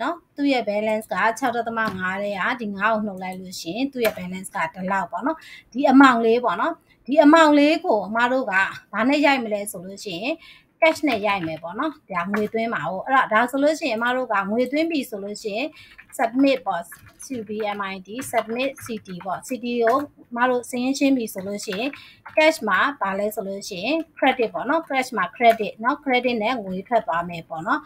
S1: နော်သူ့ရဲ့ balance က6.5တဲ့ဟာဒီ9ကိုနှုတ်လိုက်လို့ရှိရင်သူ့ရဲ့ balance ကဒီလောက်ပေါ့နော်ဒီ amount လေးပေါ့နော် ဒီ amount လေးကိုအမတို့ကဘာနဲ့ရိုက်မလဲဆိုလို့ရှိရင် cash နဲ့ရိုက်မယ်ပေါ့နော်ဒါငွေသွင်းပါဦးအဲ့တော့ဒါဆိုလို့ရှိရင်အမတို့ကငွေသွင်းပြီဆိုလို့ရှိရင် submit ပေါ့ CBMID submit CT ပေါ့ CT ကိုမတို့စင်းချင်းပြီဆိုလို့ရှိရင် cash မှာဗာလဲဆိုလို့ရှိရင် credit ပေါ့နော် cash မှာ credit เนาะ credit နဲ့ငွေထွက်သွားမယ်ပေါ့နော်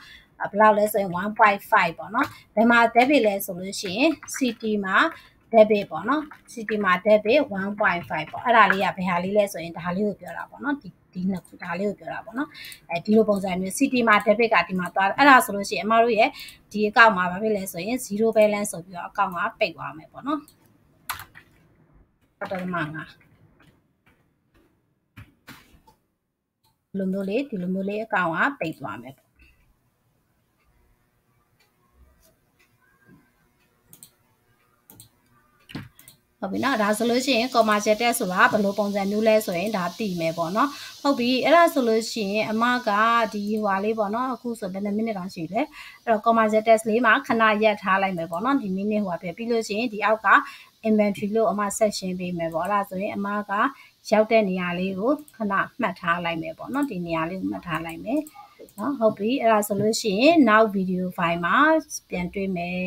S1: ဘယ်လောက်လဲဆိုရင်1.5ပေါ့နော်ဘယ်မှာ debit လဲဆိုလို့ရှိရင် CT မှာ debit ပေါ့နော် CT မှာ debit 1.5ပေါ့အဲ့ဒါလေးကဘယ်ဟာလေးလဲဆိုရင်ဒါလေးကိုပြောတာပေါ့နော်ဒီဒီနှစ်ခုဒါလေးကိုပြောတာပေါ့နော်အဲဒီလိုပုံစံမျိုး CT မှာ debit ကဒီမှာသွားအဲ့ဒါဆိုလို့ရှိရင်အမတို့ရဲ့ဒီအကောင့်မှာဘာဖြစ်လဲဆိုရင်0 balance ဆိုပြီးတော့အကောင့်ကပိတ်သွားမယ်ပေါ့နော်တော်တော်မှငါလိုမျိုးလေးဒီလိုမျိုးလေးအကောင့်ကပိတ်သွားမယ် ဟုတ်ပြီနော်ဒါဆိုလို့ရှိရင် commercial test ဆိုတာဘယ်လိုပုံစံမျိုးလဲဆိုရင်ဒါတည်မယ်ပေါ့နော်ဟုတ်ပြီအဲ့ဒါဆိုလို့ရှိရင်အမကဒီဟွာလေးပေါ့နော်အခုဆိုဘယ်နှမိနစ်တောင်ရှိလဲအဲ့တော့ commercial test လေးမှာခဏရက်ထားလိုက်မယ်ပေါ့နော်ဒီမိနစ်ဟွာပြပြီးလို့ရှိရင်ဒီအောက်က inventory လို့အမ section ပေးမယ်ပေါ့အဲ့ဒါဆိုရင်အမကရောက်တဲ့နေရာလေးကိုခဏမှတ်ထားလိုက်မယ်ပေါ့နော်ဒီနေရာလေးကိုမှတ်ထားလိုက်မယ်နော်ဟုတ်ပြီအဲ့ဒါဆိုလို့ရှိရင်နောက် video file မှာပြန်တွေ့မယ်